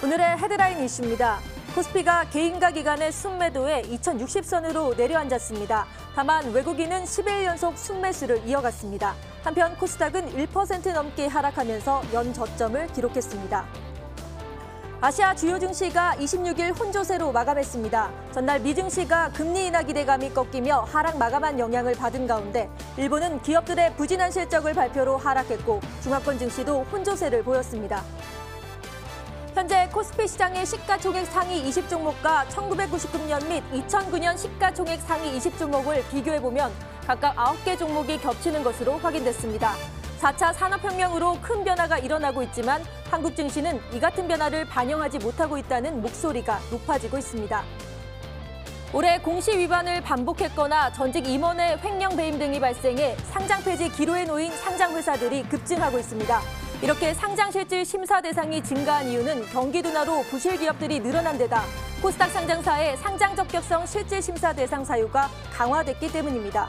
오늘의 헤드라인 이슈입니다. 코스피가 개인가 기간의 순매도에 2060선으로 내려앉았습니다. 다만 외국인은 10일 연속 순매수를 이어갔습니다. 한편 코스닥은 1% 넘게 하락하면서 연 저점을 기록했습니다. 아시아 주요 증시가 26일 혼조세로 마감했습니다. 전날 미 증시가 금리 인하 기대감이 꺾이며 하락 마감한 영향을 받은 가운데 일본은 기업들의 부진한 실적을 발표로 하락했고 중화권 증시도 혼조세를 보였습니다. 현재 코스피 시장의 시가총액 상위 20종목과 1999년 및 2009년 시가총액 상위 20종목을 비교해보면 각각 9개 종목이 겹치는 것으로 확인됐습니다. 4차 산업혁명으로 큰 변화가 일어나고 있지만 한국 증시는 이 같은 변화를 반영하지 못하고 있다는 목소리가 높아지고 있습니다. 올해 공시 위반을 반복했거나 전직 임원의 횡령 배임 등이 발생해 상장 폐지 기로에 놓인 상장 회사들이 급증하고 있습니다. 이렇게 상장 실질 심사 대상이 증가한 이유는 경기 둔화로 부실 기업들이 늘어난 데다 코스닥 상장사의 상장 적격성 실질 심사 대상 사유가 강화됐기 때문입니다.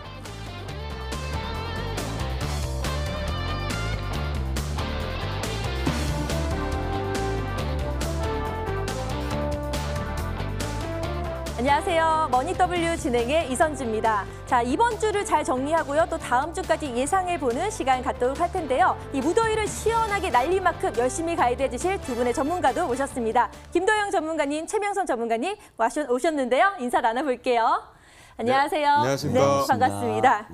안녕하세요. 머니W 진행의 이선주입니다. 자, 이번 주를 잘 정리하고요. 또 다음 주까지 예상해보는 시간 갖도록 할 텐데요. 이 무더위를 시원하게 날릴 만큼 열심히 가이드해 주실 두 분의 전문가도 모셨습니다. 김도영 전문가님, 최명선 전문가님 오셨는데요. 인사 나눠볼게요. 안녕하세요. 네, 안녕하십니까. 네, 반갑습니다.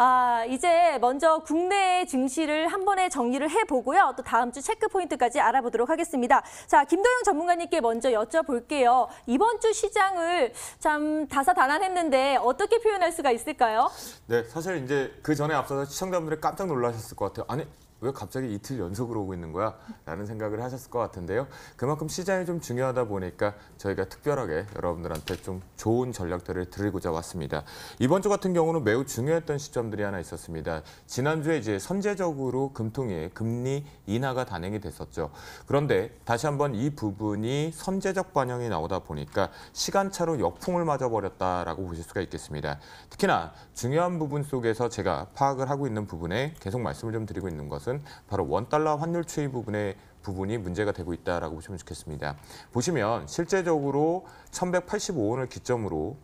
아, 이제 먼저 국내 증시를 한 번에 정리를 해보고요. 또 다음 주 체크 포인트까지 알아보도록 하겠습니다. 자, 김도영 전문가님께 먼저 여쭤볼게요. 이번 주 시장을 참 다사다난했는데 어떻게 표현할 수가 있을까요? 네, 사실 이제 그 전에 앞서서 시청자분들이 깜짝 놀라셨을 것 같아요. 아니, 왜 갑자기 이틀 연속으로 오고 있는 거야? 라는 생각을 하셨을 것 같은데요. 그만큼 시장이 좀 중요하다 보니까 저희가 특별하게 여러분들한테 좀 좋은 전략들을 드리고자 왔습니다. 이번 주 같은 경우는 매우 중요했던 시점들이 하나 있었습니다. 지난주에 이제 선제적으로 금통위의 금리 인하가 단행이 됐었죠. 그런데 다시 한번 이 부분이 선제적 반영이 나오다 보니까 시간차로 역풍을 맞아버렸다라고 보실 수가 있겠습니다. 특히나 중요한 부분 속에서 제가 파악을 하고 있는 부분에 계속 말씀을 좀 드리고 있는 것은 바로 원달러 환율 추이 부분의 부분이 문제가 되고 있다라고 보시면 좋겠습니다. 보시면 실제적으로 1185원을 기점으로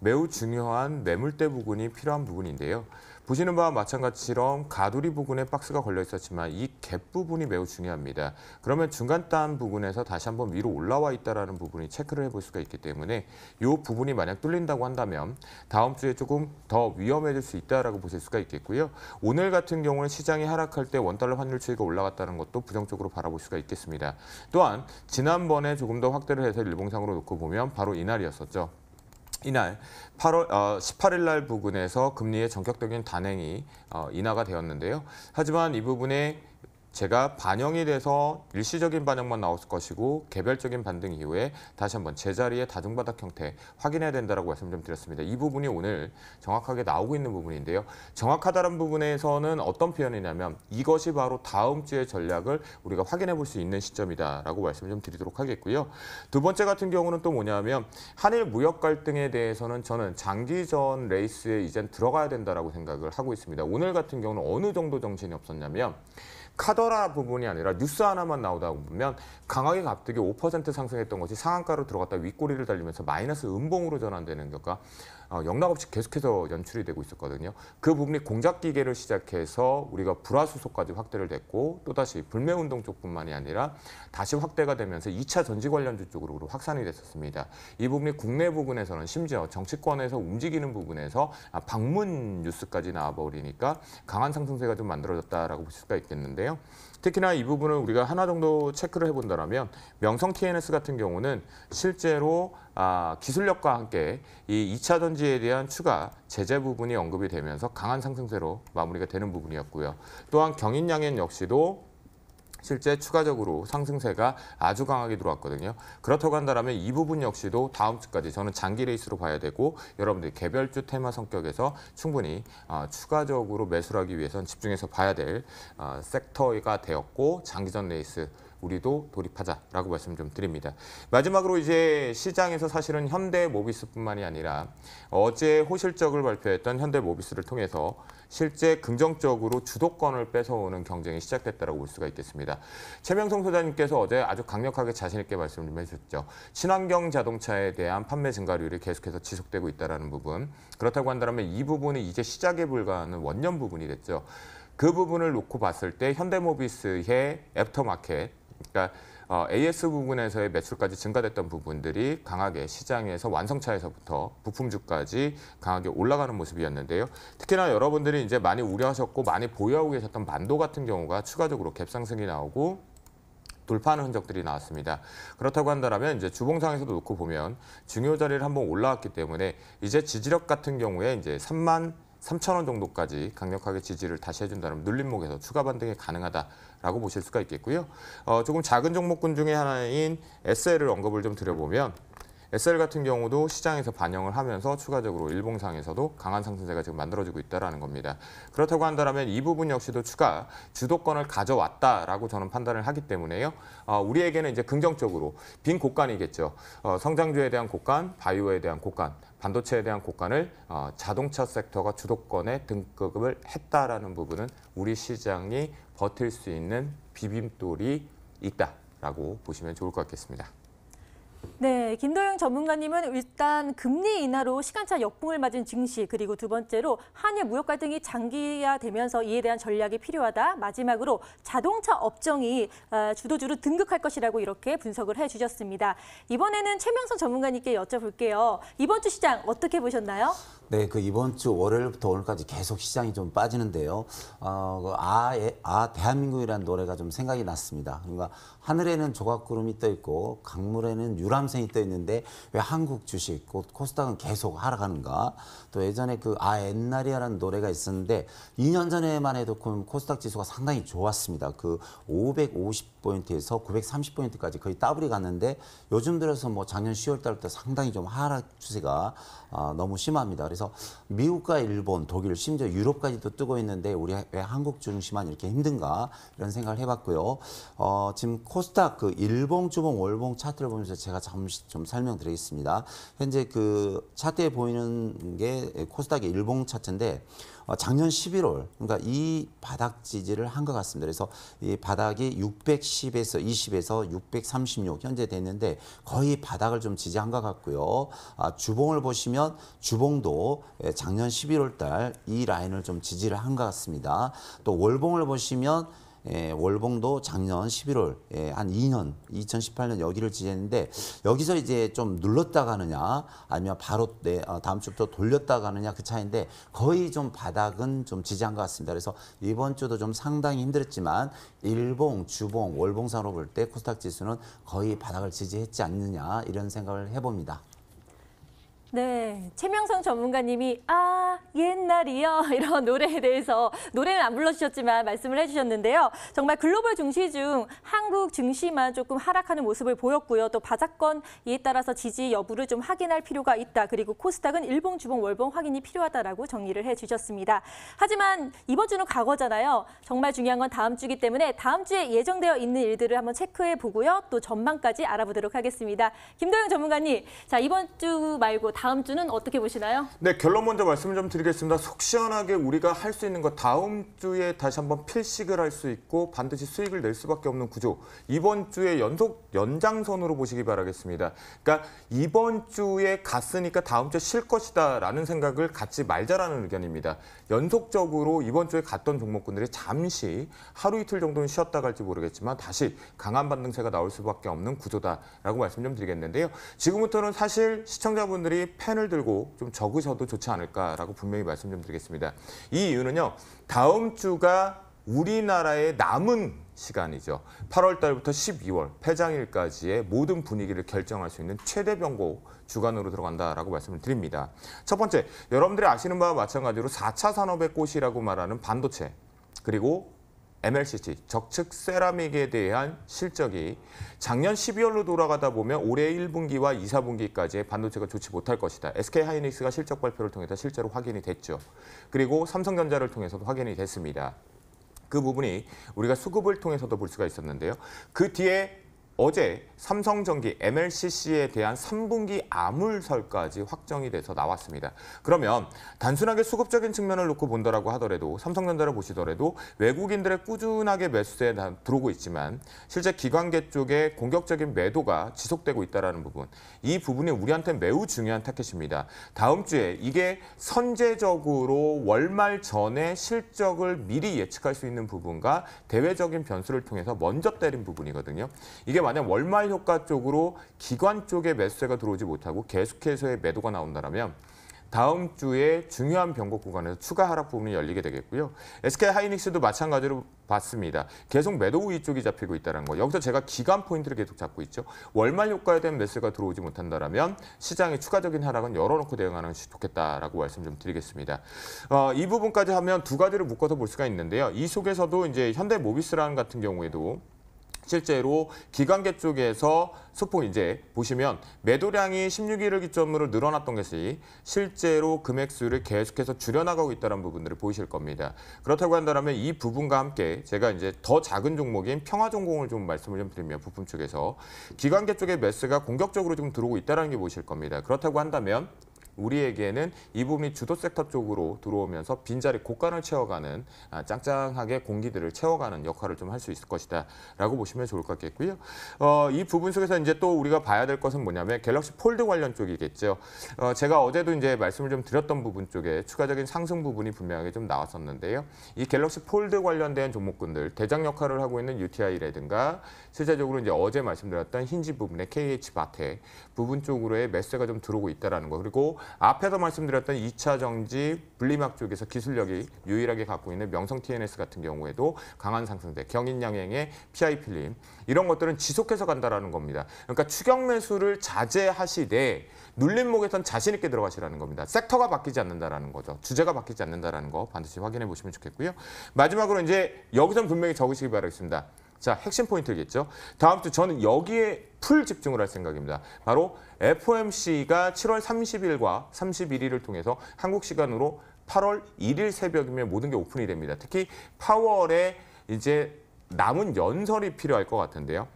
매우 중요한 매물대 부분이 필요한 부분인데요. 보시는 바와 마찬가지처럼 가두리 부분에 박스가 걸려 있었지만 이 갭 부분이 매우 중요합니다. 그러면 중간 단 부분에서 다시 한번 위로 올라와 있다라는 부분이 체크를 해볼 수가 있기 때문에 이 부분이 만약 뚫린다고 한다면 다음 주에 조금 더 위험해질 수 있다라고 보실 수가 있겠고요. 오늘 같은 경우는 시장이 하락할 때 원달러 환율 추이가 올라갔다는 것도 부정적으로 바라볼 수가 있겠습니다. 또한 지난번에 조금 더 확대를 해서 일봉상으로 놓고 보면 바로 이날이었었죠. 이날 8월 어, 18일 날 부근에서 금리의 전격적인 단행이 어, 인하가 되었는데요. 하지만 이 부분에 제가 반영이 돼서 일시적인 반영만 나올 것이고 개별적인 반등 이후에 다시 한번 제자리의 다중바닥 형태 확인해야 된다라고 말씀 좀 드렸습니다. 이 부분이 오늘 정확하게 나오고 있는 부분인데요. 정확하다는 부분에서는 어떤 표현이냐면 이것이 바로 다음 주의 전략을 우리가 확인해 볼 수 있는 시점이다라고 말씀을 좀 드리도록 하겠고요. 두 번째 같은 경우는 또 뭐냐면 한일 무역 갈등에 대해서는 저는 장기전 레이스에 이젠 들어가야 된다라고 생각을 하고 있습니다. 오늘 같은 경우는 어느 정도 정신이 없었냐면 카더라 부분이 아니라 뉴스 하나만 나오다 보면 강하게 갑자기 5% 상승했던 것이 상한가로 들어갔다 윗꼬리를 달리면서 마이너스 음봉으로 전환되는 것과 어, 영락 없이 계속해서 연출이 되고 있었거든요. 그 부분이 공작 기계를 시작해서 우리가 불화수소까지 확대를 됐고 또다시 불매운동 쪽뿐만이 아니라 다시 확대가 되면서 2차 전지 관련주 쪽으로 확산이 됐었습니다. 이 부분이 국내 부분에서는 심지어 정치권에서 움직이는 부분에서 아, 방문 뉴스까지 나와버리니까 강한 상승세가 좀 만들어졌다라고 볼 수가 있겠는데요. 특히나 이 부분을 우리가 하나 정도 체크를 해본다면 명성 TNS 같은 경우는 실제로 아, 기술력과 함께 이 2차 전지에 대한 추가 제재 부분이 언급이 되면서 강한 상승세로 마무리가 되는 부분이었고요. 또한 경인양행 역시도 실제 추가적으로 상승세가 아주 강하게 들어왔거든요. 그렇다고 한다면 이 부분 역시도 다음 주까지 저는 장기 레이스로 봐야 되고 여러분들이 개별주 테마 성격에서 충분히 어, 추가적으로 매수하기 위해서는 집중해서 봐야 될 어, 섹터가 되었고 장기전 레이스 우리도 돌입하자라고 말씀 좀 드립니다. 마지막으로 이제 시장에서 사실은 현대 모비스뿐만이 아니라 어제 호실적을 발표했던 현대 모비스를 통해서 실제 긍정적으로 주도권을 뺏어오는 경쟁이 시작됐다고 볼 수가 있겠습니다. 최명성 소장님께서 어제 아주 강력하게 자신 있게 말씀을 좀 해주셨죠. 친환경 자동차에 대한 판매 증가율이 계속해서 지속되고 있다는 부분. 그렇다고 한다면 이 부분이 이제 시작에 불과한 원년 부분이 됐죠. 그 부분을 놓고 봤을 때 현대모비스의 애프터마켓, 그러니까 어, AS 부분에서의 매출까지 증가됐던 부분들이 강하게 시장에서 완성차에서부터 부품주까지 강하게 올라가는 모습이었는데요. 특히나 여러분들이 이제 많이 우려하셨고 많이 보유하고 계셨던 만도 같은 경우가 추가적으로 갭상승이 나오고 돌파하는 흔적들이 나왔습니다. 그렇다고 한다면 이제 주봉상에서도 놓고 보면 중요 자리를 한번 올라왔기 때문에 이제 지지력 같은 경우에 이제 3만 3천 원 정도까지 강력하게 지지를 다시 해준다면 눌림목에서 추가 반등이 가능하다 라고 보실 수가 있겠고요. 어, 조금 작은 종목군 중에 하나인 SL을 언급을 좀 드려보면 SL 같은 경우도 시장에서 반영을 하면서 추가적으로 일봉상에서도 강한 상승세가 지금 만들어지고 있다는 겁니다. 그렇다고 한다면 이 부분 역시도 추가 주도권을 가져왔다라고 저는 판단을 하기 때문에요. 어, 우리에게는 이제 긍정적으로 빈 곡간이겠죠. 어, 성장주에 대한 곡간, 바이오에 대한 곡간, 반도체에 대한 곡간을 어, 자동차 섹터가 주도권에 등급을 했다라는 부분은 우리 시장이 버틸 수 있는 비빔돌이 있다라고 보시면 좋을 것 같겠습니다. 네, 김도영 전문가님은 일단 금리 인하로 시간차 역풍을 맞은 증시 그리고 두 번째로 한일 무역 갈등이 장기화되면서 이에 대한 전략이 필요하다. 마지막으로 자동차 업종이 어, 주도주로 등극할 것이라고 이렇게 분석을 해주셨습니다. 이번에는 최명선 전문가님께 여쭤볼게요. 이번 주 시장 어떻게 보셨나요? 네, 그 이번 주 월요일부터 오늘까지 계속 시장이 좀 빠지는데요. 어, 그 아, 예, 아, 대한민국이라는 노래가 좀 생각이 났습니다. 그러니까 하늘에는 조각구름이 떠 있고 강물에는 유람 선이 떠 있는데 왜 한국 주식, 곧 코스닥은 계속 하락하는가? 또 예전에 그 아, 옛날이야라는 노래가 있었는데 2년 전에만 해도 그 코스닥 지수가 상당히 좋았습니다. 그 550포인트에서 930포인트까지 거의 더블이 갔는데 요즘 들어서 뭐 작년 10월 달부터 상당히 좀 하락 추세가 아, 너무 심합니다. 그래서 미국과 일본, 독일, 심지어 유럽까지도 뜨고 있는데 우리 왜 한국 증시만 이렇게 힘든가 이런 생각을 해봤고요. 어, 지금 코스닥 그 일봉, 주봉, 월봉 차트를 보면서 제가 잠시 좀 설명드리겠습니다. 현재 그 차트에 보이는 게 코스닥의 일봉 차트인데 어, 작년 11월 그러니까 이 바닥 지지를 한 것 같습니다. 그래서 이 바닥이 610에서 20에서 636 현재 됐는데 거의 바닥을 좀 지지한 것 같고요. 아, 주봉을 보시면 주봉도 예, 작년 11월 달 이 라인을 좀 지지를 한 것 같습니다. 또 월봉을 보시면 예, 월봉도 작년 11월 예, 한 2년 2018년 여기를 지지했는데 여기서 이제 좀 눌렀다 가느냐 아니면 바로 내 어, 다음 주부터 돌렸다 가느냐 그 차이인데 거의 좀 바닥은 좀 지지한 것 같습니다. 그래서 이번 주도 좀 상당히 힘들었지만 일봉, 주봉, 월봉상으로 볼 때 코스닥 지수는 거의 바닥을 지지했지 않느냐 이런 생각을 해봅니다. 네, 최명성 전문가님이 아 옛날이요 이런 노래에 대해서 노래는 안 불러주셨지만 말씀을 해주셨는데요. 정말 글로벌 증시 중 한국 증시만 조금 하락하는 모습을 보였고요. 또 바닥권 이에 따라서 지지 여부를 좀 확인할 필요가 있다. 그리고 코스닥은 일봉, 주봉, 월봉 확인이 필요하다라고 정리를 해주셨습니다. 하지만 이번 주는 과거잖아요. 정말 중요한 건 다음 주기 때문에 다음 주에 예정되어 있는 일들을 한번 체크해 보고요. 또 전망까지 알아보도록 하겠습니다. 김도영 전문가님, 자 이번 주 말고 다음 주는 어떻게 보시나요? 네, 결론 먼저 말씀 좀 드리겠습니다. 속 시원하게 우리가 할 수 있는 것 다음 주에 다시 한번 필식을 할 수 있고 반드시 수익을 낼 수밖에 없는 구조. 이번 주에 연속 연장선으로 보시기 바라겠습니다. 그러니까 이번 주에 갔으니까 다음 주에 쉴 것이다라는 생각을 갖지 말자라는 의견입니다. 연속적으로 이번 주에 갔던 종목군들이 잠시 하루 이틀 정도는 쉬었다 갈지 모르겠지만 다시 강한 반등세가 나올 수밖에 없는 구조다라고 말씀 좀 드리겠는데요. 지금부터는 사실 시청자분들이 펜을 들고 좀 적으셔도 좋지 않을까라고 분명히 말씀 좀 드리겠습니다. 이 이유는요. 다음 주가 우리나라의 남은 시간이죠. 8월 달부터 12월 폐장일까지의 모든 분위기를 결정할 수 있는 최대 변곡 주간으로 들어간다라고 말씀을 드립니다. 첫 번째, 여러분들이 아시는 바와 마찬가지로 4차 산업의 꽃이라고 말하는 반도체 그리고 MLCT, 적측 세라믹에 대한 실적이 작년 12월로 돌아가다 보면 올해 1분기와 2, 4분기까지의 반도체가 좋지 못할 것이다. SK 하이닉스가 실적 발표를 통해서 실제로 확인이 됐죠. 그리고 삼성전자를 통해서도 확인이 됐습니다. 그 부분이 우리가 수급을 통해서도 볼 수가 있었는데요. 그 뒤에 어제 삼성전기 MLCC에 대한 3분기 암울설까지 확정이 돼서 나왔습니다. 그러면 단순하게 수급적인 측면을 놓고 본다라고 하더라도 삼성전자를 보시더라도 외국인들의 꾸준하게 매수세에 나- 들어오고 있지만 실제 기관계 쪽에 공격적인 매도가 지속되고 있다라는 부분. 이 부분이 우리한테 매우 중요한 타켓입니다. 다음 주에 이게 선제적으로 월말 전에 실적을 미리 예측할 수 있는 부분과 대외적인 변수를 통해서 먼저 때린 부분이거든요. 이게 만약 월말 효과 쪽으로 기관 쪽에 매수세가 들어오지 못하고 계속해서의 매도가 나온다면 다음 주에 중요한 변곡 구간에서 추가 하락 부분이 열리게 되겠고요. SK 하이닉스도 마찬가지로 봤습니다. 계속 매도 우위 쪽이 잡히고 있다는 거. 여기서 제가 기간 포인트를 계속 잡고 있죠. 월말 효과에 대한 매수가 들어오지 못한다면 시장의 추가적인 하락은 열어놓고 대응하는 것이 좋겠다라고 말씀 좀 드리겠습니다. 어, 이 부분까지 하면 두 가지를 묶어서 볼 수가 있는데요. 이 속에서도 이제 현대모비스라는 같은 경우에도 실제로 기관계 쪽에서 소폭 이제 보시면 매도량이 16일을 기점으로 늘어났던 것이 실제로 금액수를 계속해서 줄여나가고 있다는 부분들을 보이실 겁니다. 그렇다고 한다면 이 부분과 함께 제가 이제 더 작은 종목인 평화전공을 좀 말씀을 좀 드리면 부품 쪽에서 기관계 쪽의 매스가 공격적으로 좀 들어오고 있다는 게 보이실 겁니다. 그렇다고 한다면 우리에게는 이 부분이 주도 섹터 쪽으로 들어오면서 빈자리 고간을 채워가는 아, 짱짱하게 공기들을 채워가는 역할을 좀 할 수 있을 것이다 라고 보시면 좋을 것 같겠고요. 어, 이 부분 속에서 이제 또 우리가 봐야 될 것은 뭐냐면 갤럭시 폴드 관련 쪽이겠죠. 어, 제가 어제도 이제 말씀을 좀 드렸던 부분 쪽에 추가적인 상승 부분이 분명하게 좀 나왔었는데요. 이 갤럭시 폴드 관련된 종목군들 대장 역할을 하고 있는 UTI라든가 실제적으로 이제 어제 말씀드렸던 힌지 부분의 KH 바테 부분 쪽으로의 매수가 좀 들어오고 있다라는 거 그리고 앞에서 말씀드렸던 2차 정지 분리막 쪽에서 기술력이 유일하게 갖고 있는 명성 TNS 같은 경우에도 강한 상승세 경인양행의 PI 필름 이런 것들은 지속해서 간다라는 겁니다. 그러니까 추격 매수를 자제하시되 눌림목에선 자신 있게 들어가시라는 겁니다. 섹터가 바뀌지 않는다라는 거죠. 주제가 바뀌지 않는다라는 거 반드시 확인해 보시면 좋겠고요. 마지막으로 이제 여기선 분명히 적으시기 바라겠습니다. 자, 핵심 포인트겠죠. 다음 주 저는 여기에 풀 집중을 할 생각입니다. 바로 FOMC가 7월 30일과 31일을 통해서 한국 시간으로 8월 1일 새벽이면 모든 게 오픈이 됩니다. 특히 파월에 이제 남은 연설이 필요할 것 같은데요.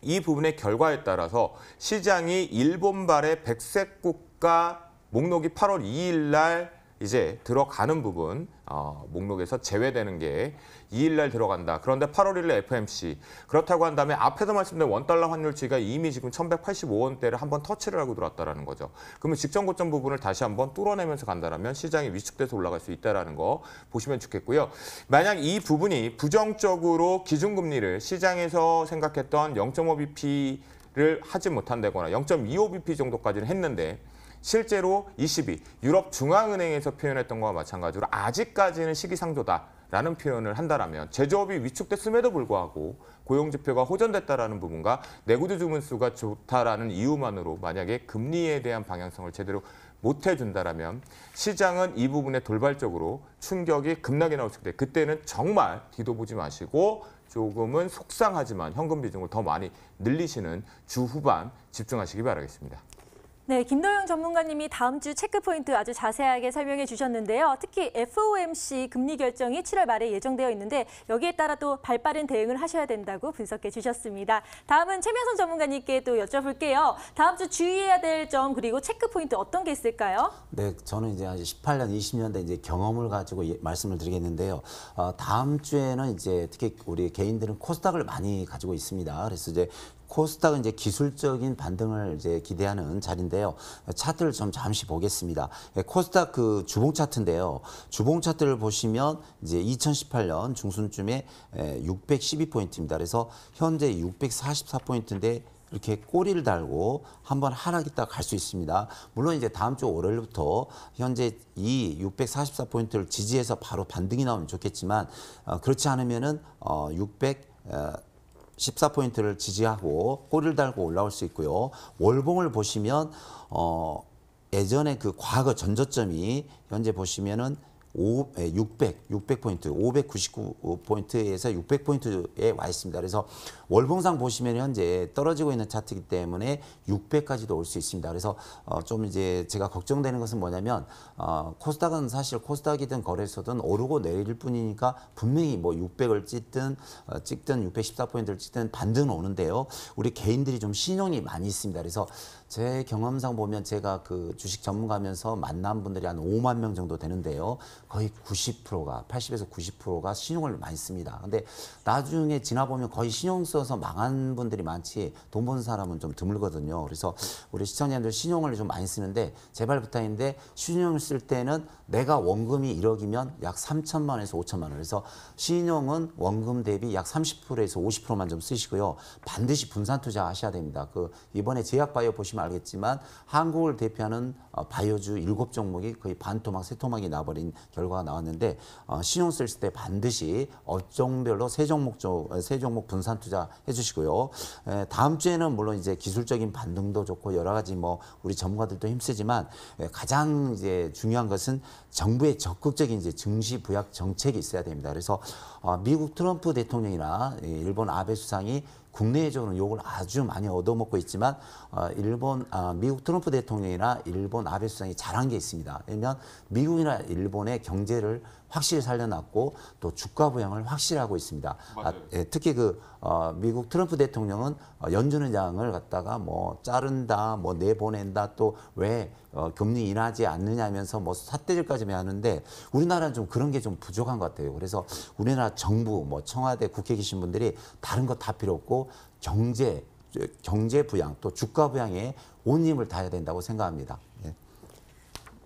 이 부분의 결과에 따라서 시장이 일본발의 백색 국가 목록이 8월 2일 날 이제 들어가는 부분 어, 목록에서 제외되는 게 2일 날 들어간다. 그런데 8월 1일 FMC 그렇다고 한다면 앞에서 말씀드린 원달러 환율치가 이미 지금 1,185원대를 한번 터치를 하고 들어왔다라는 거죠. 그러면 직전 고점 부분을 다시 한번 뚫어내면서 간다라면 시장이 위축돼서 올라갈 수 있다라는 거 보시면 좋겠고요. 만약 이 부분이 부정적으로 기준금리를 시장에서 생각했던 0.5bp를 하지 못한다거나 0.25bp 정도까지는 했는데 실제로 22 유럽 중앙은행에서 표현했던 것과 마찬가지로 아직까지는 시기상조다 라는 표현을 한다라면 제조업이 위축됐음에도 불구하고 고용 지표가 호전됐다라는 부분과 내구도 주문 수가 좋다라는 이유만으로 만약에 금리에 대한 방향성을 제대로 못 해준다라면 시장은 이 부분에 돌발적으로 충격이 급락이 나올 수 때문에 그때는 정말 뒤도 보지 마시고 조금은 속상하지만 현금 비중을 더 많이 늘리시는 주 후반 집중하시기 바라겠습니다. 네, 김도영 전문가님이 다음 주 체크 포인트 아주 자세하게 설명해 주셨는데요. 특히 FOMC 금리 결정이 7월 말에 예정되어 있는데 여기에 따라 또 발빠른 대응을 하셔야 된다고 분석해 주셨습니다. 다음은 최명선 전문가님께 또 여쭤볼게요. 다음 주 주의해야 될 점 그리고 체크 포인트 어떤 게 있을까요? 네, 저는 이제 한 18년, 20년대 이제 경험을 가지고 예- 말씀을 드리겠는데요. 어, 다음 주에는 이제 특히 우리 개인들은 코스닥을 많이 가지고 있습니다. 그래서 이제 코스닥은 이제 기술적인 반등을 이제 기대하는 자리인데요. 차트를 좀 잠시 보겠습니다. 예, 코스닥 그 주봉 차트인데요. 주봉 차트를 보시면 이제 2018년 중순쯤에 612포인트입니다. 그래서 현재 644포인트인데 이렇게 꼬리를 달고 한번 하락했다 갈수 있습니다. 물론 이제 다음 주 월요일부터 현재 이 644포인트를 지지해서 바로 반등이 나오면 좋겠지만 어, 그렇지 않으면은 어, 600 어, 14포인트를 지지하고 꼬리를 달고 올라올 수 있고요. 월봉을 보시면 어 예전에 그 과거 전저점이 현재 보시면은 5, 600, 600포인트, 599포인트에서 600포인트에 와 있습니다. 그래서 월봉상 보시면 현재 떨어지고 있는 차트이기 때문에 600까지도 올 수 있습니다. 그래서 어, 좀 이제 제가 걱정되는 것은 뭐냐면 어, 코스닥은 사실 코스닥이든 거래소든 오르고 내릴 뿐이니까 분명히 뭐 600을 찍든 어, 찍든 614포인트를 찍든 반등은 오는데요. 우리 개인들이 좀 신용이 많이 있습니다. 그래서 제 경험상 보면 제가 그 주식 전문가면서 만난 분들이 한 5만 명 정도 되는데요. 거의 90%가 80에서 90%가 신용을 많이 씁니다. 근데 나중에 지나 보면 거의 신용 써서 망한 분들이 많지 돈 버는 사람은 좀 드물거든요. 그래서 우리 시청자들 신용을 좀 많이 쓰는데 제발 부탁인데 신용을 쓸 때는 내가 원금이 1억이면 약 3천만 원에서 5천만 원. 그래서 신용은 원금 대비 약 30%에서 50%만 좀 쓰시고요. 반드시 분산 투자 하셔야 됩니다. 그 이번에 제약바이오 보시면 알겠지만 한국을 대표하는 어, 바이오주 일곱 종목이 거의 반 토막, 세 토막이 나버린 결과가 나왔는데 어, 신용 쓸 때 반드시 업종별로 세 종목 세 종목 분산 투자 해주시고요. 에, 다음 주에는 물론 이제 기술적인 반등도 좋고 여러 가지 뭐 우리 전문가들도 힘쓰지만 에, 가장 이제 중요한 것은 정부의 적극적인 이제 증시 부약 정책이 있어야 됩니다. 그래서 어, 미국 트럼프 대통령이나 이 일본 아베 수상이 국내적으로는 욕을 아주 많이 얻어먹고 있지만 어, 일본 아, 미국 트럼프 대통령이나 일본 아베 수상이 잘한 게 있습니다. 왜냐하면 미국이나 일본의 경제를 확실히 살려놨고 또 주가 부양을 확실히 하고 있습니다. 아, 예, 특히 그 어, 미국 트럼프 대통령은 어, 연준의 장을 갖다가 뭐 자른다, 뭐 내보낸다, 또왜 어, 금리 인하지 않느냐면서 뭐 삿대질까지 하는데 우리나라는 좀 그런 게 좀 부족한 것 같아요. 그래서 우리나라 정부, 뭐 청와대, 국회 계신 분들이 다른 거 다 필요 없고 경제, 경제 부양 또 주가 부양에 온 힘을 다해야 된다고 생각합니다.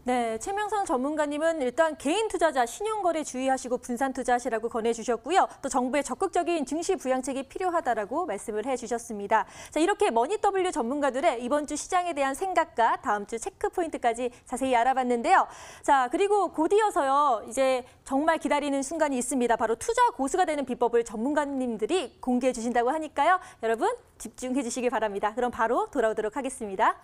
예. 네, 최명선 전문가님은 일단 개인 투자자 신용거래 주의하시고 분산 투자하시라고 권해주셨고요. 또 정부의 적극적인 증시 부양책이 필요하다라고 말씀을 해주셨습니다. 자, 이렇게 머니W 전문가들의 이번 주 시장에 대한 생각과 다음 주 체크 포인트까지 자세히 알아봤는데요. 자, 그리고 곧 이어서요, 이제 정말 기다리는 순간이 있습니다. 바로 투자 고수가 되는 비법을 전문가님들이 공개해 주신다고 하니까요. 여러분 집중해 주시기 바랍니다. 그럼 바로 돌아오도록 하겠습니다.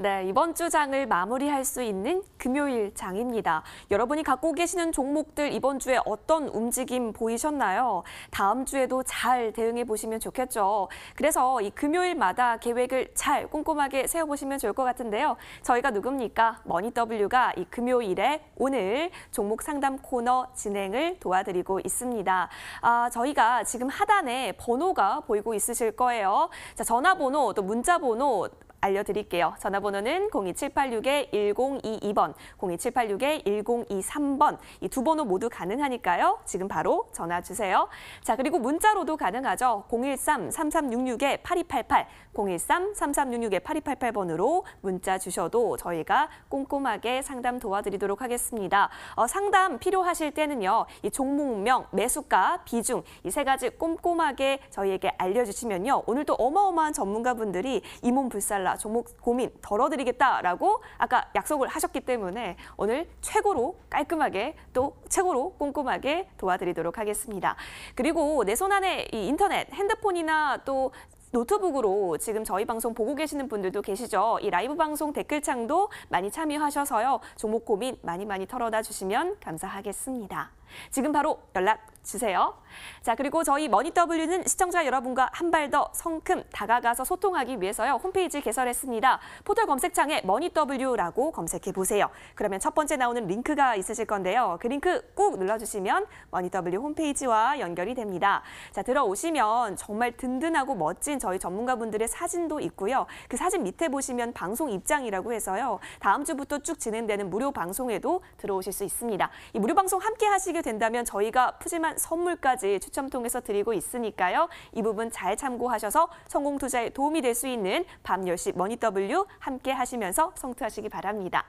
네, 이번 주 장을 마무리할 수 있는 금요일 장입니다. 여러분이 갖고 계시는 종목들 이번 주에 어떤 움직임 보이셨나요? 다음 주에도 잘 대응해 보시면 좋겠죠. 그래서 이 금요일마다 계획을 잘 꼼꼼하게 세워 보시면 좋을 것 같은데요. 저희가 누굽니까? 머니W가 이 금요일에 오늘 종목 상담 코너 진행을 도와드리고 있습니다. 아, 저희가 지금 하단에 번호가 보이고 있으실 거예요. 자, 전화번호 또 문자 번호 알려드릴게요. 전화번호는 02786-1022번, 02786-1023번 이 두 번호 모두 가능하니까요. 지금 바로 전화 주세요. 자 그리고 문자로도 가능하죠. 013-3366-8288, 013-3366-8288번으로 문자 주셔도 저희가 꼼꼼하게 상담 도와드리도록 하겠습니다. 어, 상담 필요하실 때는요. 이 종목명, 매수가, 비중 이 세 가지 꼼꼼하게 저희에게 알려주시면요. 오늘도 어마어마한 전문가분들이 이몸 불살라 종목 고민 덜어드리겠다라고 아까 약속을 하셨기 때문에 오늘 최고로 깔끔하게 또 최고로 꼼꼼하게 도와드리도록 하겠습니다. 그리고 내 손 안에 이 인터넷, 핸드폰이나 또 노트북으로 지금 저희 방송 보고 계시는 분들도 계시죠. 이 라이브 방송 댓글창도 많이 참여하셔서요. 종목 고민 많이 많이 털어다 주시면 감사하겠습니다. 지금 바로 연락 주세요. 자, 그리고 저희 머니W는 시청자 여러분과 한 발 더 성큼 다가가서 소통하기 위해서요. 홈페이지 개설했습니다. 포털 검색창에 머니W라고 검색해 보세요. 그러면 첫 번째 나오는 링크가 있으실 건데요. 그 링크 꾹 눌러주시면 머니W 홈페이지와 연결이 됩니다. 자, 들어오시면 정말 든든하고 멋진 저희 전문가분들의 사진도 있고요. 그 사진 밑에 보시면 방송 입장이라고 해서요. 다음 주부터 쭉 진행되는 무료 방송에도 들어오실 수 있습니다. 이 무료 방송 함께 하시 게 된다면 저희가 푸짐한 선물까지 추첨 통해서 드리고 있으니까요. 이 부분 잘 참고하셔서 성공 투자에 도움이 될 수 있는 밤 10시 머니W 함께 하시면서 성투하시기 바랍니다.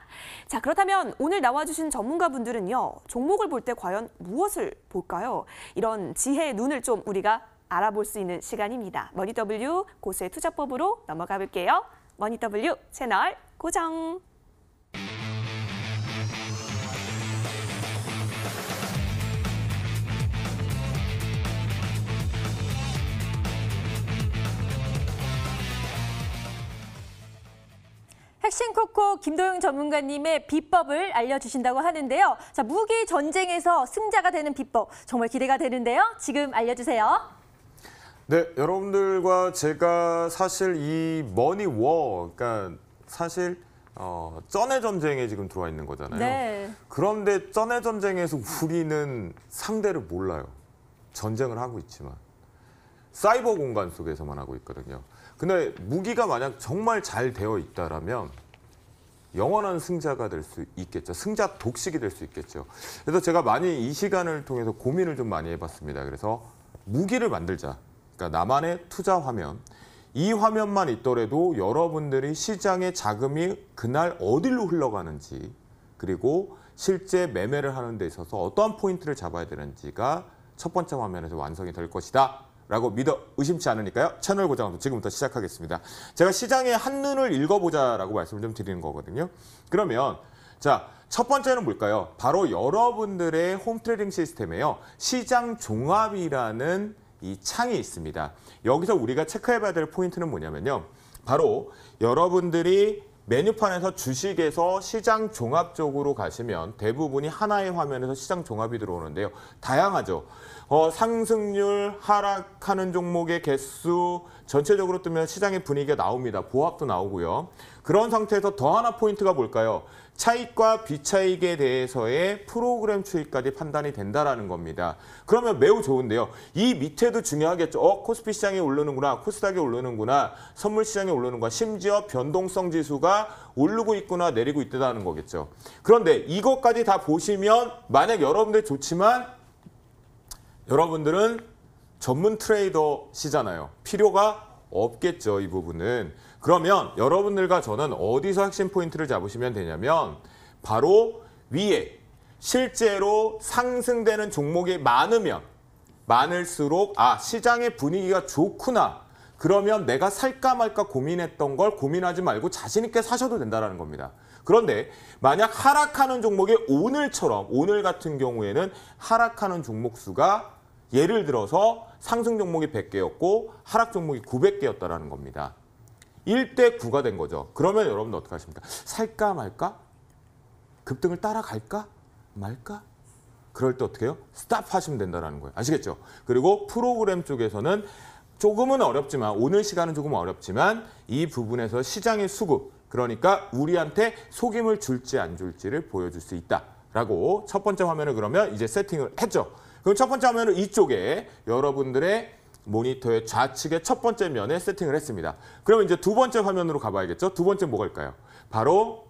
자, 그렇다면 오늘 나와주신 전문가분들은요. 종목을 볼 때 과연 무엇을 볼까요? 이런 지혜의 눈을 좀 우리가 알아볼 수 있는 시간입니다. 머니W 고수의 투자법으로 넘어가 볼게요. 머니W 채널 고정. 핵심 코코 김도영 전문가님의 비법을 알려주신다고 하는데요. 자, 무기 전쟁에서 승자가 되는 비법 정말 기대가 되는데요. 지금 알려주세요. 네, 여러분들과 제가 사실 이 머니 워, 그러니까 사실 어, 쩐의 전쟁에 지금 들어와 있는 거잖아요. 네. 그런데 쩐의 전쟁에서 우리는 상대를 몰라요. 전쟁을 하고 있지만 사이버 공간 속에서만 하고 있거든요. 근데 무기가 만약 정말 잘 되어 있다라면 영원한 승자가 될 수 있겠죠. 승자 독식이 될 수 있겠죠. 그래서 제가 많이 이 시간을 통해서 고민을 좀 많이 해봤습니다. 그래서 무기를 만들자. 그러니까 나만의 투자 화면. 이 화면만 있더라도 여러분들이 시장의 자금이 그날 어디로 흘러가는지 그리고 실제 매매를 하는 데 있어서 어떠한 포인트를 잡아야 되는지가 첫 번째 화면에서 완성이 될 것이다. 라고 믿어 의심치 않으니까요. 채널 고정부터 지금부터 시작하겠습니다. 제가 시장의 한눈을 읽어보자라고 말씀을 좀 드리는 거거든요. 그러면 자, 첫 번째는 뭘까요? 바로 여러분들의 홈 트레이딩 시스템에요. 시장 종합이라는 이 창이 있습니다. 여기서 우리가 체크해봐야 될 포인트는 뭐냐면요. 바로 여러분들이 메뉴판에서 주식에서 시장 종합 쪽으로 가시면 대부분이 하나의 화면에서 시장 종합이 들어오는데요. 다양하죠. 어, 상승률, 하락하는 종목의 개수, 전체적으로 뜨면 시장의 분위기가 나옵니다. 보합도 나오고요. 그런 상태에서 더 하나 포인트가 뭘까요? 차익과 비차익에 대해서의 프로그램 추이까지 판단이 된다라는 겁니다. 그러면 매우 좋은데요. 이 밑에도 중요하겠죠. 어, 코스피 시장이 오르는구나, 코스닥이 오르는구나, 선물 시장이 오르는구나, 심지어 변동성 지수가 오르고 있구나, 내리고 있다는 거겠죠. 그런데 이것까지 다 보시면 만약 여러분들 좋지만 여러분들은 전문 트레이더시잖아요. 필요가 없겠죠, 이 부분은. 그러면 여러분들과 저는 어디서 핵심 포인트를 잡으시면 되냐면 바로 위에 실제로 상승되는 종목이 많으면 많을수록 아, 시장의 분위기가 좋구나. 그러면 내가 살까 말까 고민했던 걸 고민하지 말고 자신 있게 사셔도 된다는 겁니다. 그런데 만약 하락하는 종목이 오늘처럼 오늘 같은 경우에는 하락하는 종목 수가 예를 들어서 상승 종목이 100개였고 하락 종목이 900개였다라는 겁니다. 1대 9가 된 거죠. 그러면 여러분 어떻게 하십니까? 살까 말까? 급등을 따라갈까? 말까? 그럴 때 어떻게 해요? 스탑 하시면 된다는 거예요. 아시겠죠? 그리고 프로그램 쪽에서는 조금은 어렵지만 오늘 시간은 조금 어렵지만 이 부분에서 시장의 수급 그러니까 우리한테 속임을 줄지 안 줄지를 보여줄 수 있다라고 첫 번째 화면을 그러면 이제 세팅을 했죠. 그럼 첫 번째 화면은 이쪽에 여러분들의 모니터의 좌측의 첫 번째 면에 세팅을 했습니다. 그러면 이제 두 번째 화면으로 가봐야겠죠. 두 번째 뭐갈까요? 바로